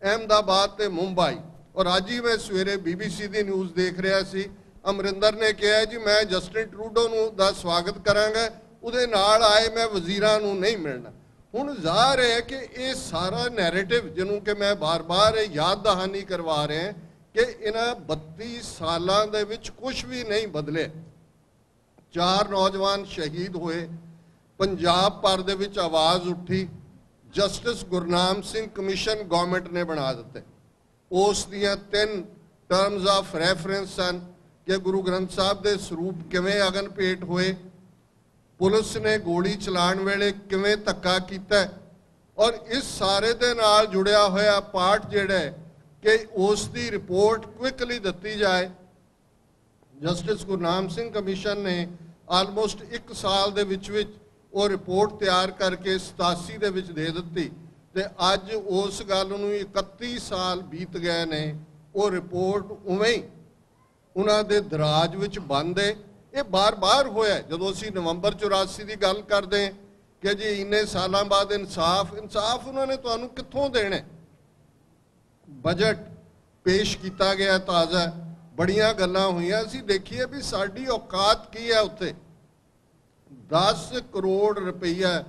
ਅਹਿਮਦਾਬਾਦ ਤੇ ਮੁੰਬਈ। ਔਰ ਅੱਜ ਹੀ ਮੈਂ ਸਵੇਰੇ ਬੀਬੀਸੀ ਦੀ ਨਿਊਜ਼ ਦੇਖ ਰਿਹਾ ਸੀ। ਅਮਰਿੰਦਰ ਨੇ ਕਿਹਾ ਜੀ, ਮੈਂ ਜਸਟਿਨ ਟਰੂਡੋ ਨੂੰ ਦਾ ਸਵਾਗਤ ਕਰਾਂਗਾ। ਉਹਦੇ ਨਾਲ ਆਏ ਮੈਂ ਵਜ਼ੀਰਾਂ ਨੂੰ ਨਹੀਂ ਮਿਲਣਾ। ਹੁਣ ਜ਼ਾਹਰ ਹੈ ਕਿ ਇਹ ਸਾਰਾ ਨੈਰੇਟਿਵ ਜਿਹਨੂੰ ਕਿ ਮੈਂ ਬਾਰ-ਬਾਰ ਇਹ ਯਾਦ ਦਹਾਨੀ ਕਰਵਾ ਰਿਹਾ। ਕਿ ਇਹਨਾਂ 32 ਸਾਲਾਂ ਦੇ ਵਿੱਚ ਕੁਝ ਵੀ ਨਹੀਂ ਬਦਲੇ। ਚਾਰ ਨੌਜਵਾਨ ਸ਼ਹੀਦ ਹੋਏ, ਪੰਜਾਬ ਭਰ ਦੇ ਵਿੱਚ ਆਵਾਜ਼ ਉੱਠੀ, justice Gurnam Singh commission government ਨੇ ਬਣਾ ਦਿੱਤੇ। ਉਸ ਦੀਆਂ ਤਿੰਨ ਟਰਮਸ ਆਫ ਰੈਫਰੈਂਸ ਸਨ ਕਿ ਗੁਰੂ ਗ੍ਰੰਥ ਸਾਹਿਬ ਦੇ ਸਰੂਪ ਕਿਵੇਂ ਅਗਨ ਭੇਟ ਹੋਏ, ਪੁਲਿਸ ਨੇ ਗੋਲੀ ਚਲਾਉਣ ਵੇਲੇ ਕਿਵੇਂ ਧੱਕਾ ਕੀਤਾ, ਔਰ ਇਸ ਸਾਰੇ ਦੇ ਨਾਲ ਜੁੜਿਆ ਹੋਇਆ ਪਾਠ ਜਿਹੜਾ ਹੈ ਕਿ ਉਸ ਦੀ ਰਿਪੋਰਟ ਕੁਇਕਲੀ ਦਿੱਤੀ ਜਾਏ। ਜਸਟਿਸ ਗੁਰਨਾਮ ਸਿੰਘ ਕਮਿਸ਼ਨ ਨੇ ਆਲਮੋਸਟ 1 ਸਾਲ ਦੇ ਵਿੱਚ ਵਿੱਚ ਉਹ ਰਿਪੋਰਟ ਤਿਆਰ ਕਰਕੇ 87 ਦੇ ਵਿੱਚ ਦੇ ਦਿੱਤੀ ਤੇ ਅੱਜ ਉਸ ਗੱਲ ਨੂੰ 31 ਸਾਲ ਬੀਤ ਗਏ ਨੇ, ਉਹ ਰਿਪੋਰਟ ਉਵੇਂ ਹੀ ਉਹਨਾਂ ਦੇ ਦਰਾਜ ਵਿੱਚ ਬੰਦ ਹੈ ਇਹ ਬਾਰ-ਬਾਰ ਹੋਇਆ ਜਦੋਂ ਅਸੀਂ ਨਵੰਬਰ 84 ਦੀ ਗੱਲ ਕਰਦੇ ਕਿ ਜੀ ਇੰਨੇ ਸਾਲਾਂ ਬਾਅਦ ਇਨਸਾਫ ਇਨਸਾਫ ਉਹਨਾਂ ਨੇ ਤੁਹਾਨੂੰ ਕਿੱਥੋਂ ਦੇਣਾ ਬਜਟ ਪੇਸ਼ ਕੀਤਾ ਗਿਆ ਤਾਜ਼ਾ। ਬੜੀਆਂ ਗੱਲਾਂ ਹੋਈਆਂ। ਅਸੀਂ ਦੇਖੀਏ ਵੀ ਸਾਡੀ ਔਕਾਤ ਕੀ ਹੈ ਉੱਥੇ? 10 ਕਰੋੜ ਰੁਪਈਆ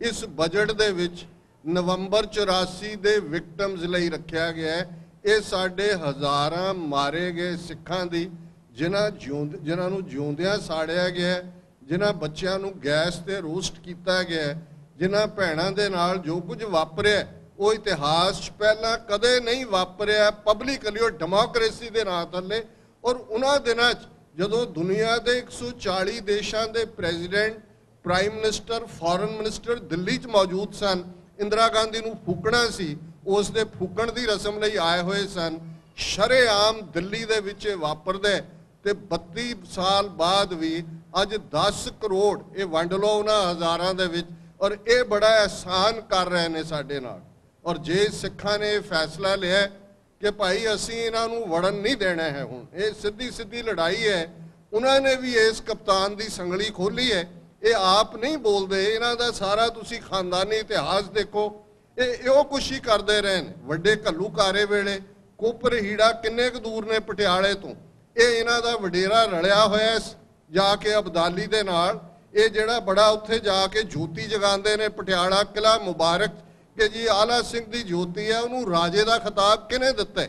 ਇਸ ਬਜਟ ਦੇ ਵਿੱਚ ਨਵੰਬਰ 84 ਦੇ ਵਿਕਟਮਸ ਲਈ ਰੱਖਿਆ ਗਿਆ ਹੈ। ਇਹ ਸਾਡੇ ਹਜ਼ਾਰਾਂ ਮਾਰੇ ਗਏ ਸਿੱਖਾਂ ਦੀ, ਜਿਨ੍ਹਾਂ ਜਿਉਂਦ, ਜਿਨ੍ਹਾਂ ਨੂੰ ਜਿਉਂਦਿਆਂ ਸਾੜਿਆ ਗਿਆ ਜਿਨ੍ਹਾਂ ਬੱਚਿਆਂ ਨੂੰ ਗੈਸ ਤੇ ਰੋਸਟ ਕੀਤਾ ਗਿਆ ਜਿਨ੍ਹਾਂ ਭੈਣਾਂ ਦੇ ਨਾਲ ਜੋ ਕੁਝ ਵਾਪਰਿਆ ਉਹ ਇਤਿਹਾਸ 'ਚ ਪਹਿਲਾਂ ਕਦੇ ਨਹੀਂ ਵਾਪਰਿਆ। ਪਬਲਿਕਲੀ ਉਹ ਡੈਮੋਕ੍ਰੇਸੀ ਦੇ ਨਾਂ ਥੱਲੇ। ਔਰ ਉਹਨਾਂ ਦਿਨਾਂ 'ਚ ਜਦੋਂ ਦੁਨੀਆ ਦੇ 140 ਦੇਸ਼ਾਂ ਦੇ president prime minister foreign minister Delhi 'ਚ ਮੌਜੂਦ ਸਨ, ਇੰਦਰਾ ਗਾਂਧੀ ਨੂੰ ਫੂਕਣਾ ਸੀ, ਉਸ ਦੇ ਫੂਕਣ ਦੀ ਰਸਮ ਲਈ ਆਏ ਹੋਏ ਸਨ। ਸ਼ਰੇਆਮ ਦਿੱਲੀ ਦੇ ਵਿੱਚ ਵਾਪਰਦੇ ਤੇ 32 ਸਾਲ ਬਾਅਦ ਵੀ ਅੱਜ 10 ਕਰੋੜ, ਇਹ ਵੰਡ ਲਓ ਉਹਨਾਂ ਹਜ਼ਾਰਾਂ ਦੇ ਵਿੱਚ। ਔਰ ਇਹ ਬੜਾ ਅਹਿਸਾਨ ਕਰ ਰਹੇ ਨੇ ਸਾਡੇ ਨਾਲ। ਔਰ ਜੇ ਸਿੱਖਾਂ ਨੇ ਫੈਸਲਾ ਲਿਆ ਕਿ ਭਾਈ ਅਸੀਂ ਇਹਨਾਂ ਨੂੰ ਵੜਨ ਨਹੀਂ ਦੇਣਾ ਹੈ ਹੁਣ, ਇਹ ਸਿੱਧੀ ਸਿੱਧੀ ਲੜਾਈ ਹੈ। ਉਹਨਾਂ ਨੇ ਵੀ ਇਸ ਕਪਤਾਨ ਦੀ ਸੰਗਲੀ ਖੋਲੀ ਹੈ। ਇਹ ਆਪ ਨਹੀਂ ਬੋਲਦੇ, ਇਹਨਾਂ ਦਾ ਸਾਰਾ ਤੁਸੀਂ ਖਾਨਦਾਨੀ ਇਤਿਹਾਸ ਦੇਖੋ। ਇਹ ਇਹੋ ਕੁਛ ਹੀ ਕਰਦੇ ਰਹੇ ਨੇ ਵੱਡੇ ਘੱਲੂਕਾਰੇ ਵੇਲੇ, ਕੋਪਰ ਹੀੜਾ ਕਿੰਨੇ ਕੁ ਦੂਰ ਨੇ ਪਟਿਆਲੇ ਤੋਂ। ਇਹ ਇਹਨਾਂ ਦਾ ਵਡੇਰਾ ਰਲਿਆ ਹੋਇਆ ਜਾ ਕੇ ਅਬਦਾਲੀ ਦੇ ਨਾਲ। ਇਹ ਜਿਹੜਾ ਬੜਾ ਉੱਥੇ ਜਾ ਕੇ ਜੋਤੀ ਜਗਾਉਂਦੇ ਨੇ, ਪਟਿਆਲਾ ਕਿਲਾ ਮੁਬਾਰਕ ਕਿ ਜੀ ਆਲਾ ਸਿੰਘ ਦੀ ਜੋਤੀ ਹੈ, ਉਹਨੂੰ ਰਾਜੇ ਦਾ ਖਿਤਾਬ ਕਿਹਨੇ ਦਿੱਤਾ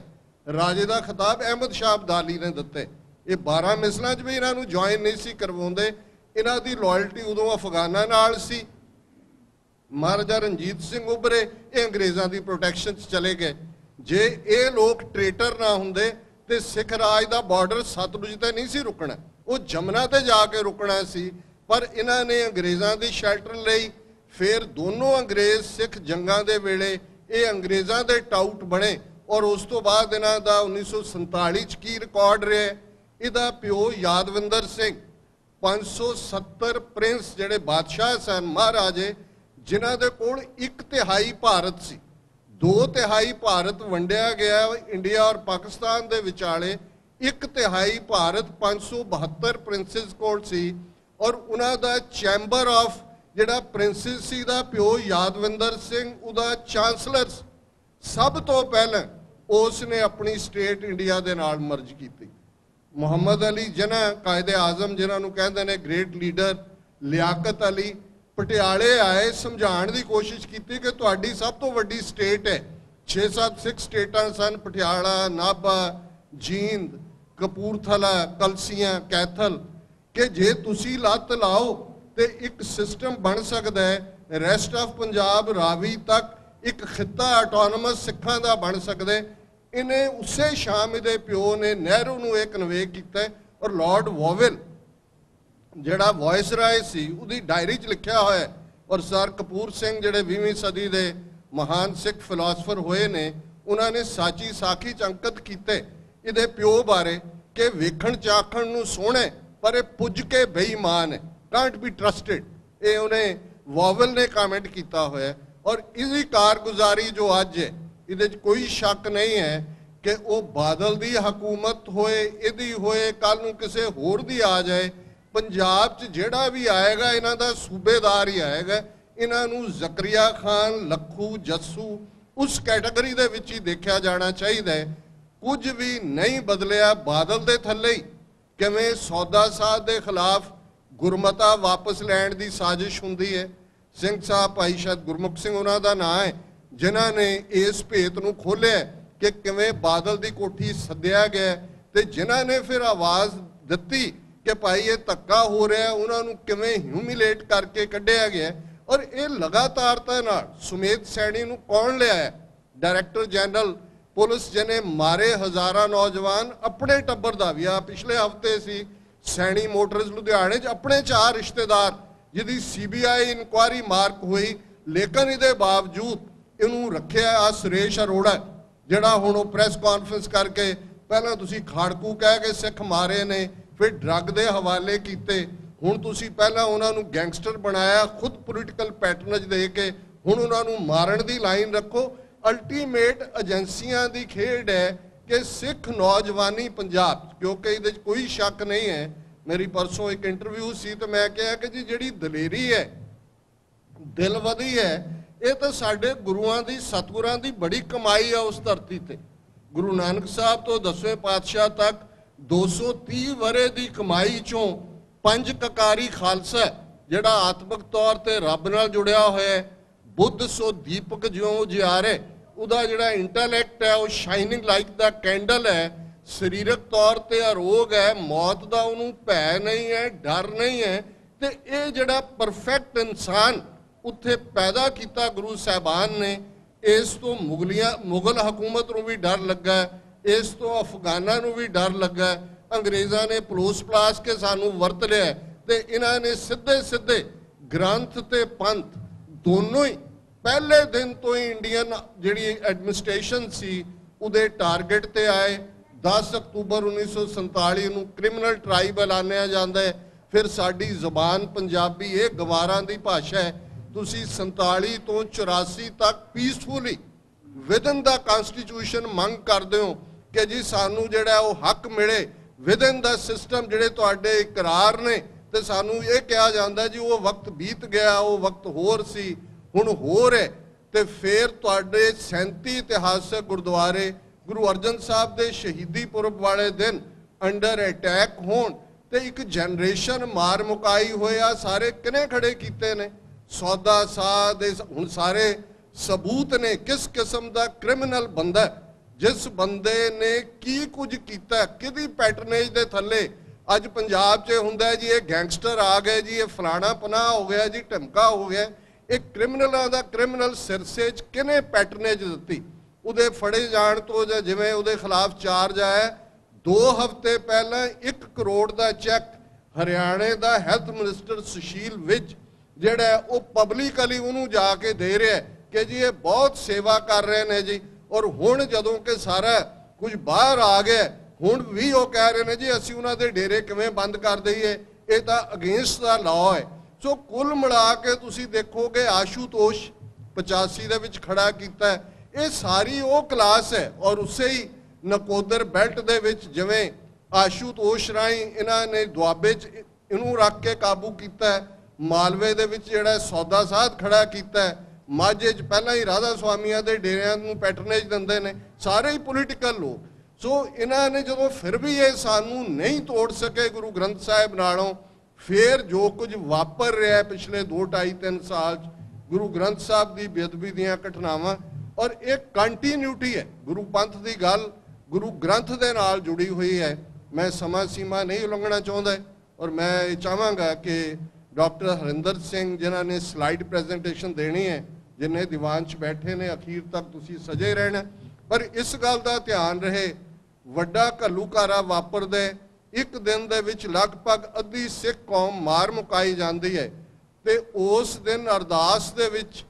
ਰਾਜੇ ਦਾ ਖਿਤਾਬ ਅਹਿਮਦ ਸ਼ਾਹ ਅਬਦਾਲੀ ਨੇ ਦਿੱਤੇ ਇਹ 12 ਮਿਸਲਾਂ 'ਚ ਵੀ ਇਹਨਾਂ ਨੂੰ ਜੁਆਇਨ ਨਹੀਂ ਸੀ ਕਰਵਾਉਂਦੇ। ਇਹਨਾਂ ਦੀ ਲਾਇਲਟੀ ਉਦੋਂ ਅਫਗਾਨਾਂ ਨਾਲ ਸੀ। ਮਹਾਰਾਜਾ ਰਣਜੀਤ ਸਿੰਘ ਉਭਰੇ, ਇਹ ਅੰਗਰੇਜ਼ਾਂ ਦੀ ਪ੍ਰੋਟੈਕਸ਼ਨ 'ਚ ਚਲੇ ਗਏ। ਜੇ ਇਹ ਲੋਕ ਟ੍ਰੇਟਰ ਨਾ ਹੁੰਦੇ, ਤੇ ਸਿੱਖ ਰਾਜ ਦਾ ਬਾਰਡਰ ਸਤਲੁਜ ਤੇ ਨਹੀਂ ਸੀ ਰੁਕਣਾ। ਉਹ ਜਮਨਾ ਤੇ ਜਾ ਕੇ ਰੁਕਣਾ ਸੀ, ਪਰ ਇਹਨਾਂ ਨੇ ਅੰਗਰੇਜ਼ਾਂ ਦੀ ਸ਼ੈਲਟਰ ਲਈ ਫਿਰ ਦੋਨੋਂ ਅੰਗਰੇਜ਼ ਸਿੱਖ ਜੰਗਾਂ ਦੇ ਵੇਲੇ ਇਹ ਅੰਗਰੇਜ਼ਾਂ ਦੇ ਟਾਊਟ ਬਣੇ ਔਰ ਉਸ ਤੋਂ ਬਾਅਦ ਇਹਨਾਂ ਦਾ 1947 ਚ ਕੀ ਰਿਕਾਰਡ ਰਿਹਾ ਇਹਦਾ ਪਿਓ ਯਾਦਵਿੰਦਰ ਸਿੰਘ 570 ਪ੍ਰਿੰਸ ਜਿਹੜੇ ਬਾਦਸ਼ਾਹ ਸਨ ਮਹਾਰਾਜੇ, ਜਿਨ੍ਹਾਂ ਦੇ ਕੋਲ ਇੱਕ ਤਿਹਾਈ ਭਾਰਤ ਸੀ। ਦੋ ਤਿਹਾਈ ਭਾਰਤ ਵੰਡਿਆ ਗਿਆ ਇੰਡੀਆ ਔਰ ਪਾਕਿਸਤਾਨ ਦੇ ਵਿਚਾਲੇ। ਇੱਕ ਤਿਹਾਈ ਭਾਰਤ 572 ਪ੍ਰਿੰਸਸ ਕੋਲ ਸੀ ਔਰ ਉਹਨਾਂ ਦਾ ਚੈਂਬਰ ਆਫ ਜਿਹੜਾ ਪ੍ਰਿੰਸਸ ਸੀ ਦਾ ਪਿਓ ਯਾਦਵਿੰਦਰ ਸਿੰਘ, ਉਹਦਾ ਚਾਂਸਲਰ ਸਭ ਤੋਂ ਪਹਿਲਾਂ ਉਸ ਨੇ ਆਪਣੀ ਸਟੇਟ ਇੰਡੀਆ ਦੇ ਨਾਲ ਮਰਜ ਕੀਤੀ। ਮੁਹੰਮਦ ਅਲੀ ਜਨਾ ਕਾਇਦੇ ਆਜ਼ਮ ਜਿਨ੍ਹਾਂ ਨੂੰ ਕਹਿੰਦੇ ਨੇ ਗ੍ਰੇਟ ਲੀਡਰ ਲਿਆਕਤ ਅਲੀ, ਪਟਿਆਲੇ ਆਏ ਸਮਝਾਉਣ ਦੀ ਕੋਸ਼ਿਸ਼ ਕੀਤੀ ਕਿ ਤੁਹਾਡੀ ਸਭ ਤੋਂ ਵੱਡੀ ਸਟੇਟ ਹੈ। 6-7 ਸਿੱਖ ਸਟੇਟਾਂ ਸਨ, ਪਟਿਆਲਾ, ਨਾਭਾ, ਜੀਂਦ, ਕਪੂਰਥਲਾ, ਕਲਸੀਆਂ, ਕੈਥਲ। ਕਿ ਜੇ ਤੁਸੀਂ ਲੱਤ ਲਾਓ ਤੇ ਇੱਕ ਸਿਸਟਮ ਬਣ ਸਕਦਾ ਹੈ। ਰੈਸਟ ਆਫ ਪੰਜਾਬ ਰਾਵੀ ਤੱਕ ਇੱਕ ਖਿੱਤਾ ਆਟੋਨਮਸ ਸਿੱਖਾਂ ਦਾ ਬਣ ਸਕਦਾ ਇਹਨੇ ਉਸੇ ਸ਼ਾਮ ਇਹਦੇ ਪਿਓ ਨੇ ਨਹਿਰੂ ਨੂੰ ਇਹ ਕਨਵੇ ਕੀਤਾ ਔਰ ਲਾਰਡ ਵੋਵਿਲ ਜਿਹੜਾ ਵਾਇਸ ਰਾਏ ਸੀ, ਉਹਦੀ ਡਾਇਰੀ 'ਚ ਲਿਖਿਆ ਹੋਇਆ ਹੈ। ਔਰ ਸਰ ਕਪੂਰ ਸਿੰਘ ਜਿਹੜੇ 20ਵੀਂ ਸਦੀ ਦੇ ਮਹਾਨ ਸਿੱਖ ਫਿਲਾਸਫਰ ਹੋਏ ਨੇ, ਉਹਨਾਂ ਨੇ ਸਾਚੀ ਸਾਖੀ ਚ ਅੰਕਿਤ ਕੀਤੇ ਇਹਦੇ ਪਿਓ ਬਾਰੇ ਕਿ ਵੇਖਣ ਚਾਖਣ ਨੂੰ ਸੋਹਣਾ, ਪਰ ਇਹ ਪੁੱਜ ਕੇ ਬੇਈਮਾਨ ਹੈ। ਕਾਂਟ ਬੀ ਟਰਸਟਡ ਇਹ ਉਹਨੇ ਵਾਵਲ ਨੇ ਕਮੈਂਟ ਕੀਤਾ ਹੋਇਆ ਔਰ ਇਹਦੀ ਕਾਰਗੁਜ਼ਾਰੀ ਜੋ ਅੱਜ ਹੈ, ਇਹਦੇ 'ਚ ਕੋਈ ਸ਼ੱਕ ਨਹੀਂ ਹੈ ਕਿ ਉਹ ਬਾਦਲ ਦੀ ਹਕੂਮਤ ਹੋਏ, ਇਹਦੀ ਹੋਏ ਕੱਲ ਨੂੰ ਕਿਸੇ ਹੋਰ ਦੀ ਆ ਜਾਏ। ਪੰਜਾਬ 'ਚ ਜਿਹੜਾ ਵੀ ਆਏਗਾ, ਇਹਨਾਂ ਦਾ ਸੂਬੇਦਾਰ ਹੀ ਆਏਗਾ। ਇਹਨਾਂ ਨੂੰ ਜ਼ਕਰੀਆ ਖਾਨ, ਲੱਖੂ, ਜੱਸੂ, ਉਸ ਕੈਟਾਗਰੀ ਦੇ ਵਿੱਚ ਹੀ ਦੇਖਿਆ ਜਾਣਾ ਚਾਹੀਦਾ ਹੈ। ਕੁਝ ਵੀ ਨਹੀਂ ਬਦਲਿਆ ਬਾਦਲ ਦੇ ਥੱਲੇ ਹੀ। ਕਿਵੇਂ ਸੌਦਾ ਸਾਧ ਦੇ ਖਿਲਾਫ ਗੁਰਮਤਾ ਵਾਪਸ ਲੈਣ ਦੀ ਸਾਜ਼ਿਸ਼ ਹੁੰਦੀ ਹੈ। ਸਿੰਘ ਸਾਹਿਬ ਭਾਈ ਸ਼ਾਇਦ ਗੁਰਮੁਖ ਸਿੰਘ ਉਹਨਾਂ ਦਾ ਨਾਂ ਹੈ, ਜਿਨ੍ਹਾਂ ਨੇ ਇਸ ਭੇਤ ਨੂੰ ਖੋਲ੍ਹਿਆ ਕਿ ਕਿਵੇਂ ਬਾਦਲ ਦੀ ਕੋਠੀ ਸੱਦਿਆ ਗਿਆ ਤੇ ਜਿਨ੍ਹਾਂ ਨੇ ਫਿਰ ਆਵਾਜ਼ ਦਿੱਤੀ ਕਿ ਭਾਈ ਇਹ ਧੱਕਾ ਹੋ ਰਿਹਾ ਉਹਨਾਂ ਨੂੰ ਕਿਵੇਂ ਹਿਊਮਿਲੇਟ ਕਰਕੇ ਕੱਢਿਆ ਗਿਆ ਔਰ ਇਹ ਲਗਾਤਾਰਤਾ ਨਾਲ ਸੁਮੇਧ ਸੈਣੀ ਨੂੰ ਕੌਣ ਲਿਆਇਆ ਡਾਇਰੈਕਟਰ ਜਨਰਲ ਪੁਲਿਸ ਜਿਹਨੇ ਮਾਰੇ ਹਜ਼ਾਰਾਂ ਨੌਜਵਾਨ, ਆਪਣੇ ਟੱਬਰ ਦਾ ਵੀ ਆ, ਪਿਛਲੇ ਹਫ਼ਤੇ ਸੀ। ਸੈਣੀ ਮੋਟਰਸ ਲੁਧਿਆਣੇ 'ਚ ਆਪਣੇ ਚਾਰ ਰਿਸ਼ਤੇਦਾਰ, ਜਿਹਦੀ ਸੀਬੀਆਈ ਇਨਕੁਆਰੀ ਮਾਰਕ ਹੋਈ, ਲੇਕਿਨ ਇਹਦੇ ਬਾਵਜੂਦ ਇਹਨੂੰ ਰੱਖਿਆ ਆ ਸੁਰੇਸ਼ ਅਰੋੜਾ, ਜਿਹੜਾ ਹੁਣ ਉਹ ਪ੍ਰੈਸ ਕਾਨਫਰੰਸ ਕਰਕੇ ਪਹਿਲਾਂ ਤੁਸੀਂ ਖਾੜਕੂ ਕਹਿ ਕੇ ਸਿੱਖ ਮਾਰੇ ਨੇ, ਫਿਰ ਡਰੱਗ ਦੇ ਹਵਾਲੇ ਕੀਤੇ, ਹੁਣ ਤੁਸੀਂ ਪਹਿਲਾਂ ਉਹਨਾਂ ਨੂੰ ਗੈਂਗਸਟਰ ਬਣਾਇਆ, ਖੁਦ ਪੋਲੀਟੀਕਲ ਪੈਟਰਨਜ ਦੇ ਕੇ, ਹੁਣ ਉਹਨਾਂ ਨੂੰ ਮਾਰਨ ਦੀ ਲਾਈਨ ਰੱਖੋ ਅਲਟੀਮੇਟ ਏਜੰਸੀਆਂ ਦੀ ਖੇਡ ਹੈ ਕਿ ਸਿੱਖ ਨੌਜਵਾਨੀ ਪੰਜਾਬ ਕਿਉਂਕਿ ਇਹਦੇ 'ਚ ਕੋਈ ਸ਼ੱਕ ਨਹੀਂ ਹੈ। ਮੇਰੀ ਪਰਸੋਂ ਇੱਕ ਇੰਟਰਵਿਊ ਸੀ ਤੇ ਮੈਂ ਕਿਹਾ ਕਿ ਜੀ ਜਿਹੜੀ ਦਲੇਰੀ ਹੈ ਦਿਲਵਦੀ ਹੈ, ਇਹ ਤਾਂ ਸਾਡੇ ਗੁਰੂਆਂ ਦੀ, ਸਤਿਗੁਰਾਂ ਦੀ ਬੜੀ ਕਮਾਈ ਹੈ ਉਸ ਧਰਤੀ ਤੇ। ਗੁਰੂ ਨਾਨਕ ਸਾਹਿਬ ਤੋਂ ਦਸਵੇਂ ਪਾਤਸ਼ਾਹ ਤੱਕ 230 ਵਰੇ ਦੀ ਕਮਾਈ ਚੋਂ ਪੰਜ ਕਕਾਰੀ ਖਾਲਸਾ ਜਿਹੜਾ ਆਤਮਿਕ ਤੌਰ ਤੇ ਰੱਬ ਨਾਲ ਜੁੜਿਆ ਹੋਇਆ ਹੈ। ਬੁੱਧ ਸੋ ਦੀਪਕ ਜਿਉਂ ਜਿਆਰੇ ਉਹਦਾ ਜਿਹੜਾ ਇੰਟੈਲੈਕਟ ਹੈ, ਉਹ ਸ਼ਾਈਨਿੰਗ ਲਾਈਕ ਦਾ ਕੈਂਡਲ ਹੈ, ਸਰੀਰਕ ਤੌਰ ਤੇ ਅਰੋਗ ਹੈ, ਮੌਤ ਦਾ ਉਹਨੂੰ ਭੈ ਨਹੀਂ ਹੈ, ਡਰ ਨਹੀਂ ਹੈ, ਤੇ ਇਹ ਜਿਹੜਾ ਪਰਫੈਕਟ ਇਨਸਾਨ ਉੱਥੇ ਪੈਦਾ ਕੀਤਾ ਗੁਰੂ ਸਾਹਿਬਾਨ ਨੇ, ਇਸ ਤੋਂ ਮੁਗਲੀਆਂ, ਮੁਗਲ ਹਕੂਮਤ ਨੂੰ ਵੀ ਡਰ ਲੱਗਾ, ਇਸ ਤੋਂ ਅਫਗਾਨਾਂ ਨੂੰ ਵੀ ਡਰ ਲੱਗਾ, ਅੰਗਰੇਜ਼ਾਂ ਨੇ ਪਲੋਸ ਪਲਾਸ ਕੇ ਸਾਨੂੰ ਵਰਤ ਲਿਆ, ਤੇ ਇਹਨਾਂ ਨੇ ਸਿੱਧੇ ਸਿੱਧੇ ਗ੍ਰੰਥ ਤੇ ਪੰਥ ਦੋਨੋਂ ਹੀ ਪਹਿਲੇ ਦਿਨ ਤੋਂ ਹੀ ਇੰਡੀਅਨ ਜਿਹੜੀ ਐਡਮਿਨਿਸਟ੍ਰੇਸ਼ਨ ਸੀ, ਉਹਦੇ ਟਾਰਗੇਟ ਤੇ ਆਏ। 10 ਅਕਤੂਬਰ 1947 ਨੂੰ ਕ੍ਰਿਮੀਨਲ ਟ੍ਰਾਈਬ ਐਲਾਨਿਆ ਜਾਂਦਾ ਹੈ। ਫਿਰ ਸਾਡੀ ਜ਼ੁਬਾਨ ਪੰਜਾਬੀ, ਇਹ ਗਵਾਰਾਂ ਦੀ ਭਾਸ਼ਾ ਹੈ। ਤੁਸੀਂ 47 ਤੋਂ 84 ਤੱਕ ਪੀਸਫੁਲੀ ਵਿਦਨ ਦਾ ਕਨਸਟੀਟਿਊਸ਼ਨ ਮੰਗ ਕਰਦੇ ਹੋ ਕਿ ਜੀ ਸਾਨੂੰ ਜਿਹੜਾ ਉਹ ਹੱਕ ਮਿਲੇ। ਵਿਦਨ ਦਾ ਸਿਸਟਮ ਜਿਹੜੇ ਤੁਹਾਡੇ ਇਕਰਾਰ ਨੇ, ਤੇ ਸਾਨੂੰ ਇਹ ਕਿਹਾ ਜਾਂਦਾ ਜੀ, ਉਹ ਵਕਤ ਬੀਤ ਗਿਆ, ਉਹ ਵਕਤ ਹੋਰ ਸੀ। ਹੁਣ ਹੋਰ ਹੈ ਤੇ ਫਿਰ ਤੁਹਾਡੇ 37 ਇਤਿਹਾਸਕ ਗੁਰਦੁਆਰੇ ਗੁਰੂ ਅਰਜਨ ਸਾਹਿਬ ਦੇ ਸ਼ਹੀਦੀ ਪੁਰਬ ਵਾਲੇ ਦਿਨ ਅੰਡਰ ਅਟੈਕ ਹੋਣ ਤੇ ਇੱਕ ਜਨਰੇਸ਼ਨ ਮਾਰ ਮੁਕਾਈ ਹੋਇਆ ਸਾਰੇ ਕਿਨੇ ਖੜੇ ਕੀਤੇ ਨੇ? ਸੌਦਾ ਸਾਹ ਹੁਣ ਸਾਰੇ ਸਬੂਤ ਨੇ, ਕਿਸ ਕਿਸਮ ਦਾ ਕ੍ਰਿਮੀਨਲ ਬੰਦਾ ਜਿਸ ਬੰਦੇ ਨੇ ਕੀ ਕੁਝ ਕੀਤਾ, ਕਿਹਦੀ ਪੈਟਰਨੇਜ ਦੇ ਥੱਲੇ? ਅੱਜ ਪੰਜਾਬ 'ਚ ਹੁੰਦਾ ਜੀ, ਇਹ ਗੈਂਗਸਟਰ ਆ ਗਏ ਜੀ, ਇਹ ਫਲਾਣਾ ਪਨਾ ਹੋ ਗਿਆ ਜੀ, ਢਮਕਾ ਹੋ ਗਿਆ। ਇਹ ਕ੍ਰਿਮੀਨਲਾਂ ਦਾ ਕ੍ਰਿਮੀਨਲ ਸਿਰਸੇ 'ਚ ਕਿਨੇ ਪੈਟਰਨੇਜ ਦਿੱਤੀ? ਉਹਦੇ ਫੜੇ ਜਾਣ ਤੋਂ ਜਾਂ ਜਿਵੇਂ ਉਹਦੇ ਖਿਲਾਫ ਚਾਰਜ ਆਇਆ 2 ਹਫ਼ਤੇ ਪਹਿਲਾਂ 1 ਕਰੋੜ ਦਾ ਚੈੱਕ ਹਰਿਆਣੇ ਦਾ ਹੈਲਥ ਮਿਨਿਸਟਰ ਸੁਸ਼ੀਲ ਵਿਜ, ਜਿਹੜਾ ਉਹ ਪਬਲਿਕਲੀ ਉਹਨੂੰ ਜਾ ਕੇ ਦੇ ਰਿਹਾ ਕਿ ਜੀ ਇਹ ਬਹੁਤ ਸੇਵਾ ਕਰ ਰਹੇ ਨੇ ਜੀ। ਔਰ ਹੁਣ ਜਦੋਂ ਕਿ ਸਾਰਾ ਕੁਝ ਬਾਹਰ ਆ ਗਿਆ, ਹੁਣ ਵੀ ਉਹ ਕਹਿ ਰਹੇ ਨੇ ਜੀ, ਅਸੀਂ ਉਹਨਾਂ ਦੇ ਡੇਰੇ ਕਿਵੇਂ ਬੰਦ ਕਰ ਦਈਏ? ਇਹ ਤਾਂ ਅਗੇਂਸਟ ਦਾ ਲਾਅ ਹੈ। ਸੋ ਕੁੱਲ ਮਿਲਾ ਕੇ ਤੁਸੀਂ ਦੇਖੋਗੇ ਆਸ਼ੂਤੋਸ਼ 85 ਦੇ ਵਿੱਚ ਖੜਾ ਕੀਤਾ ਹੈ। ਇਹ ਸਾਰੀ ਉਹ ਕਲਾਸ ਹੈ ਔਰ ਉਸੇ ਹੀ ਨਕੋਦਰ ਬੈਲਟ ਦੇ ਵਿੱਚ ਜਿਵੇਂ ਆਸ਼ੂਤੋਸ਼ ਰਾਹੀਂ ਇਹਨਾਂ ਨੇ ਦੁਆਬੇ 'ਚ ਇਹਨੂੰ ਰੱਖ ਕੇ ਕਾਬੂ ਕੀਤਾ ਹੈ। ਮਾਲਵੇ ਦੇ ਵਿੱਚ ਜਿਹੜਾ ਸੌਦਾ ਸਾਧ ਖੜਾ ਕੀਤਾ ਹੈ। ਮਾਝੇ 'ਚ ਪਹਿਲਾਂ ਹੀ ਰਾਧਾ ਸਵਾਮੀਆਂ ਦੇ ਡੇਰਿਆਂ ਨੂੰ ਪੈਟਰਨੇਜ ਦਿੰਦੇ ਨੇ, ਸਾਰੇ ਹੀ ਪੋਲੀਟੀਕਲ ਲੋਕ। ਸੋ ਇਹਨਾਂ ਨੇ ਜਦੋਂ ਫਿਰ ਵੀ ਇਹ ਸਾਨੂੰ ਨਹੀਂ ਤੋੜ ਸਕੇ ਗੁਰੂ ਗ੍ਰੰਥ ਸਾਹਿਬ ਨਾਲੋਂ ਫੇਰ ਜੋ ਕੁਝ ਵਾਪਰ ਰਿਹਾ ਪਿਛਲੇ 2 2.5 3 ਸਾਲ 'ਚ, ਗੁਰੂ ਗ੍ਰੰਥ ਸਾਹਿਬ ਦੀ ਬੇਅਦਬੀ ਦੀਆਂ ਘਟਨਾਵਾਂ, ਔਰ ਇਹ ਕੰਟੀਨਿਊਟੀ ਹੈ, ਗੁਰੂ ਪੰਥ ਦੀ ਗੱਲ, ਗੁਰੂ ਗ੍ਰੰਥ ਦੇ ਨਾਲ ਜੁੜੀ ਹੋਈ ਹੈ। ਮੈਂ ਸਮਾਂ ਸੀਮਾ ਨਹੀਂ ਉਲੰਘਣਾ ਚਾਹੁੰਦਾ ਔਰ ਮੈਂ ਇਹ ਚਾਹਾਂਗਾ ਕਿ ਡਾਕਟਰ ਹਰਿੰਦਰ ਸਿੰਘ ਜਿਨ੍ਹਾਂ ਨੇ ਸਲਾਈਡ ਪ੍ਰੈਜੈਂਟੇਸ਼ਨ ਦੇਣੀ ਹੈ ਜਿਨ੍ਹਾਂ ਦੀਵਾਨ 'ਚ ਬੈਠੇ ਨੇ, ਅਖੀਰ ਤੱਕ ਤੁਸੀਂ ਸਜੇ ਰਹਿਣਾ ਪਰ ਇਸ ਗੱਲ ਦਾ ਧਿਆਨ ਰਹੇ, ਵੱਡਾ ਘੱਲੂਘਾਰਾ ਵਾਪਰਦਾ ਇੱਕ ਦਿਨ ਦੇ ਵਿੱਚ ਲਗਭਗ ਅੱਧੀ ਸਿੱਖ ਕੌਮ ਮਾਰ ਮੁਕਾਈ ਜਾਂਦੀ ਹੈ ਤੇ ਉਸ ਦਿਨ ਅਰਦਾਸ ਦੇ ਵਿੱਚ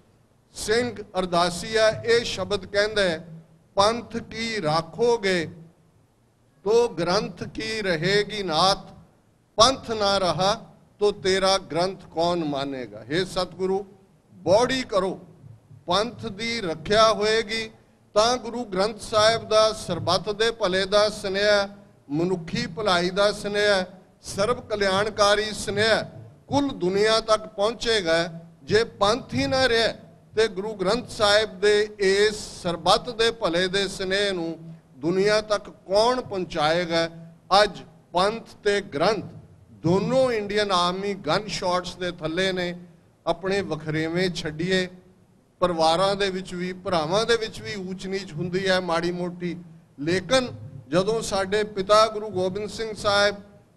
ਸਿੰਘ ਅਰਦਾਸੀਆ ਇਹ ਸ਼ਬਦ ਕਹਿੰਦਾ ਹੈ, ਪੰਥ ਕੀ ਰਾਖੋਗੇ? ਤੋ ਗ੍ਰੰਥ ਕੀ ਰਹੇਗੀ ਨਾਥ? ਪੰਥ ਨਾ ਰਹਾ ਤੋ ਤੇਰਾ ਗ੍ਰੰਥ ਕੌਣ ਮਾਨੇਗਾ? हे ਸਤਿਗੁਰੂ, ਬੋੜੀ ਕਰੋ। ਪੰਥ ਦੀ ਰੱਖਿਆ ਹੋਏਗੀ ਤਾਂ ਗੁਰੂ ਗ੍ਰੰਥ ਸਾਹਿਬ ਦਾ ਸਰਬੱਤ ਦੇ ਭਲੇ ਦਾ ਸੁਨੇਹਾ ਮਨੁੱਖੀ ਭਲਾਈ ਦਾ ਸੁਨੇਹਾ ਸਰਬ ਕਲਿਆਣਕਾਰੀ ਸੁਨੇਹਾ ਕੁੱਲ ਦੁਨੀਆ ਤੱਕ ਪਹੁੰਚੇਗਾ ਜੇ ਪੰਥ ਹੀ ਨਾ ਰਹੇ ਤੇ ਗੁਰੂ ਗ੍ਰੰਥ ਸਾਹਿਬ ਦੇ ਇਸ ਸਰਬੱਤ ਦੇ ਭਲੇ ਦੇ ਸੁਨੇਹੇ ਨੂੰ ਦੁਨੀਆ ਤੱਕ ਕੌਣ ਪਹੁੰਚਾਏਗਾ? ਅੱਜ ਪੰਥ ਤੇ ਗ੍ਰੰਥ ਦੋਨੋਂ ਇੰਡੀਅਨ ਆਰਮੀ ਗਨ ਸ਼ਾਟਸ ਦੇ ਥੱਲੇ ਨੇ। ਆਪਣੇ ਵਖਰੇਵੇਂ ਛੱਡੀਏ। ਪਰਿਵਾਰਾਂ ਦੇ ਵਿੱਚ ਵੀ, ਭਰਾਵਾਂ ਦੇ ਵਿੱਚ ਵੀ ਊਚ ਨੀਚ ਹੁੰਦੀ ਹੈ ਮਾੜੀ ਮੋਟੀ। ਲੇਕਿਨ ਜਦੋਂ ਸਾਡੇ ਪਿਤਾ ਗੁਰੂ ਗੋਬਿੰਦ ਸਿੰਘ ਸਾਹਿਬ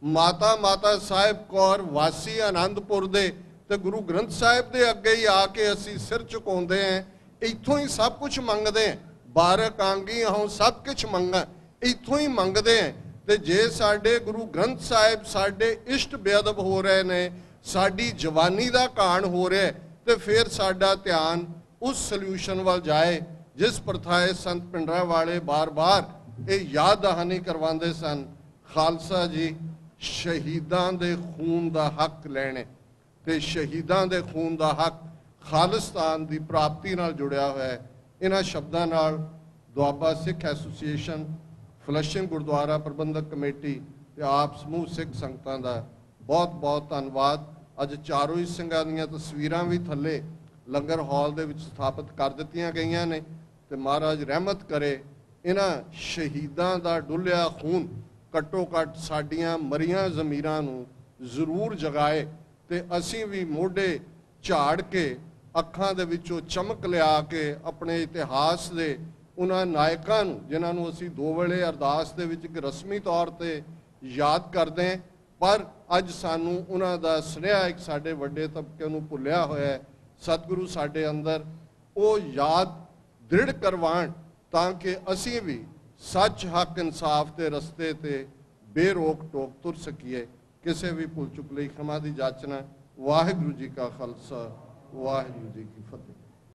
ਮਾਤਾ ਮਾਤਾ ਸਾਹਿਬ ਕੌਰ ਵਾਸੀ ਆਨੰਦਪੁਰ ਦੇ ਤੇ ਗੁਰੂ ਗ੍ਰੰਥ ਸਾਹਿਬ ਦੇ ਅੱਗੇ ਹੀ ਆ ਕੇ ਅਸੀਂ ਸਿਰ ਝੁਕਾਉਂਦੇ ਆਂ ਇੱਥੋਂ ਹੀ ਸਭ ਕੁਝ ਮੰਗਦੇ ਆਂ ਬਾਰਕ ਆਂਗੀ ਹਉ ਸਭ ਕੁਝ ਮੰਗਾ ਇੱਥੋਂ ਹੀ ਮੰਗਦੇ ਆਂ ਤੇ ਜੇ ਸਾਡੇ ਗੁਰੂ ਗ੍ਰੰਥ ਸਾਹਿਬ ਸਾਡੇ ਇਸ਼ਟ ਬੇਅਦਬ ਹੋ ਰਹੇ ਨੇ ਸਾਡੀ ਜਵਾਨੀ ਦਾ ਕਾਣ ਹੋ ਰਿਹਾ ਹੈ, ਤੇ ਫਿਰ ਸਾਡਾ ਧਿਆਨ ਉਸ ਸੋਲੂਸ਼ਨ ਵੱਲ ਜਾਏ ਜਿਸ ਪ੍ਰਥਾਏ ਸੰਤ ਪਿੰਡਰਾ ਵਾਲੇ ਬਾਰ-ਬਾਰ ਇਹ ਯਾਦ ਦਹਾਨੀ ਕਰਵਾਉਂਦੇ ਸਨ, ਖਾਲਸਾ ਜੀ ਸ਼ਹੀਦਾਂ ਦੇ ਖੂਨ ਦਾ ਹੱਕ ਲੈਣੇ ਤੇ ਸ਼ਹੀਦਾਂ ਦੇ ਖੂਨ ਦਾ ਹੱਕ ਖਾਲਿਸਤਾਨ ਦੀ ਪ੍ਰਾਪਤੀ ਨਾਲ ਜੁੜਿਆ ਹੋਇਆ ਹੈ। ਇਹਨਾਂ ਸ਼ਬਦਾਂ ਨਾਲ Doaba Sikh association, Flushing Gurdwara Prabandhak committee ਤੇ ਆਪ ਸਮੂਹ ਸਿੱਖ ਸੰਗਤਾਂ ਦਾ ਬਹੁਤ ਬਹੁਤ ਧੰਨਵਾਦ। ਅੱਜ ਚਾਰੋਂ ਹੀ ਸਿੰਘਾਂ ਦੀਆਂ ਤਸਵੀਰਾਂ ਵੀ ਥੱਲੇ ਲੰਗਰ ਹਾਲ ਦੇ ਵਿੱਚ ਸਥਾਪਿਤ ਕਰ ਦਿੱਤੀਆਂ ਗਈਆਂ ਨੇ ਤੇ ਮਹਾਰਾਜ ਰਹਿਮਤ ਕਰੇ ਇਹਨਾਂ ਸ਼ਹੀਦਾਂ ਦਾ ਡੁੱਲਿਆ ਖੂਨ ਘੱਟੋ ਘੱਟ ਸਾਡੀਆਂ ਮਰੀਆਂ ਜ਼ਮੀਰਾਂ ਨੂੰ ਜ਼ਰੂਰ ਜਗਾਏ ਤੇ ਅਸੀਂ ਵੀ ਮੋਢੇ ਝਾੜ ਕੇ, ਅੱਖਾਂ ਦੇ ਵਿੱਚੋਂ ਚਮਕ ਲਿਆ ਕੇ ਆਪਣੇ ਇਤਿਹਾਸ ਦੇ ਉਹਨਾਂ ਨਾਇਕਾਂ ਨੂੰ, ਜਿਨ੍ਹਾਂ ਨੂੰ ਅਸੀਂ ਦੋ ਵੇਲੇ ਅਰਦਾਸ ਦੇ ਵਿੱਚ ਇੱਕ ਰਸਮੀ ਤੌਰ ਤੇ ਯਾਦ ਕਰਦੇ ਪਰ ਅੱਜ ਸਾਨੂੰ ਉਹਨਾਂ ਦਾ ਸੁਨੇਹਾ ਇੱਕ ਸਾਡੇ ਵੱਡੇ ਤਬਕੇ ਨੂੰ ਭੁੱਲਿਆ ਹੋਇਆ ਹੈ। ਸਤਿਗੁਰੂ ਸਾਡੇ ਅੰਦਰ ਉਹ ਯਾਦ ਦ੍ਰਿੜ ਕਰਵਾਣ ਤਾਂ ਕਿ ਅਸੀਂ ਵੀ ਸੱਚ, ਹੱਕ, ਇਨਸਾਫ ਦੇ ਰਸਤੇ ਤੇ ਬੇਰੋਕ ਟੋਕ ਤੁਰ ਸਕੀਏ। ਕਿਸੇ ਵੀ ਭੁੱਲ ਚੁੱਕ ਲਈ ਖਮਾ ਦੀ ਜਾਚਨਾ। ਵਾਹਿਗੁਰੂ ਜੀ ਕਾ ਖਾਲਸਾ, ਵਾਹਿਗੁਰੂ ਜੀ ਕੀ ਫਤਿਹ।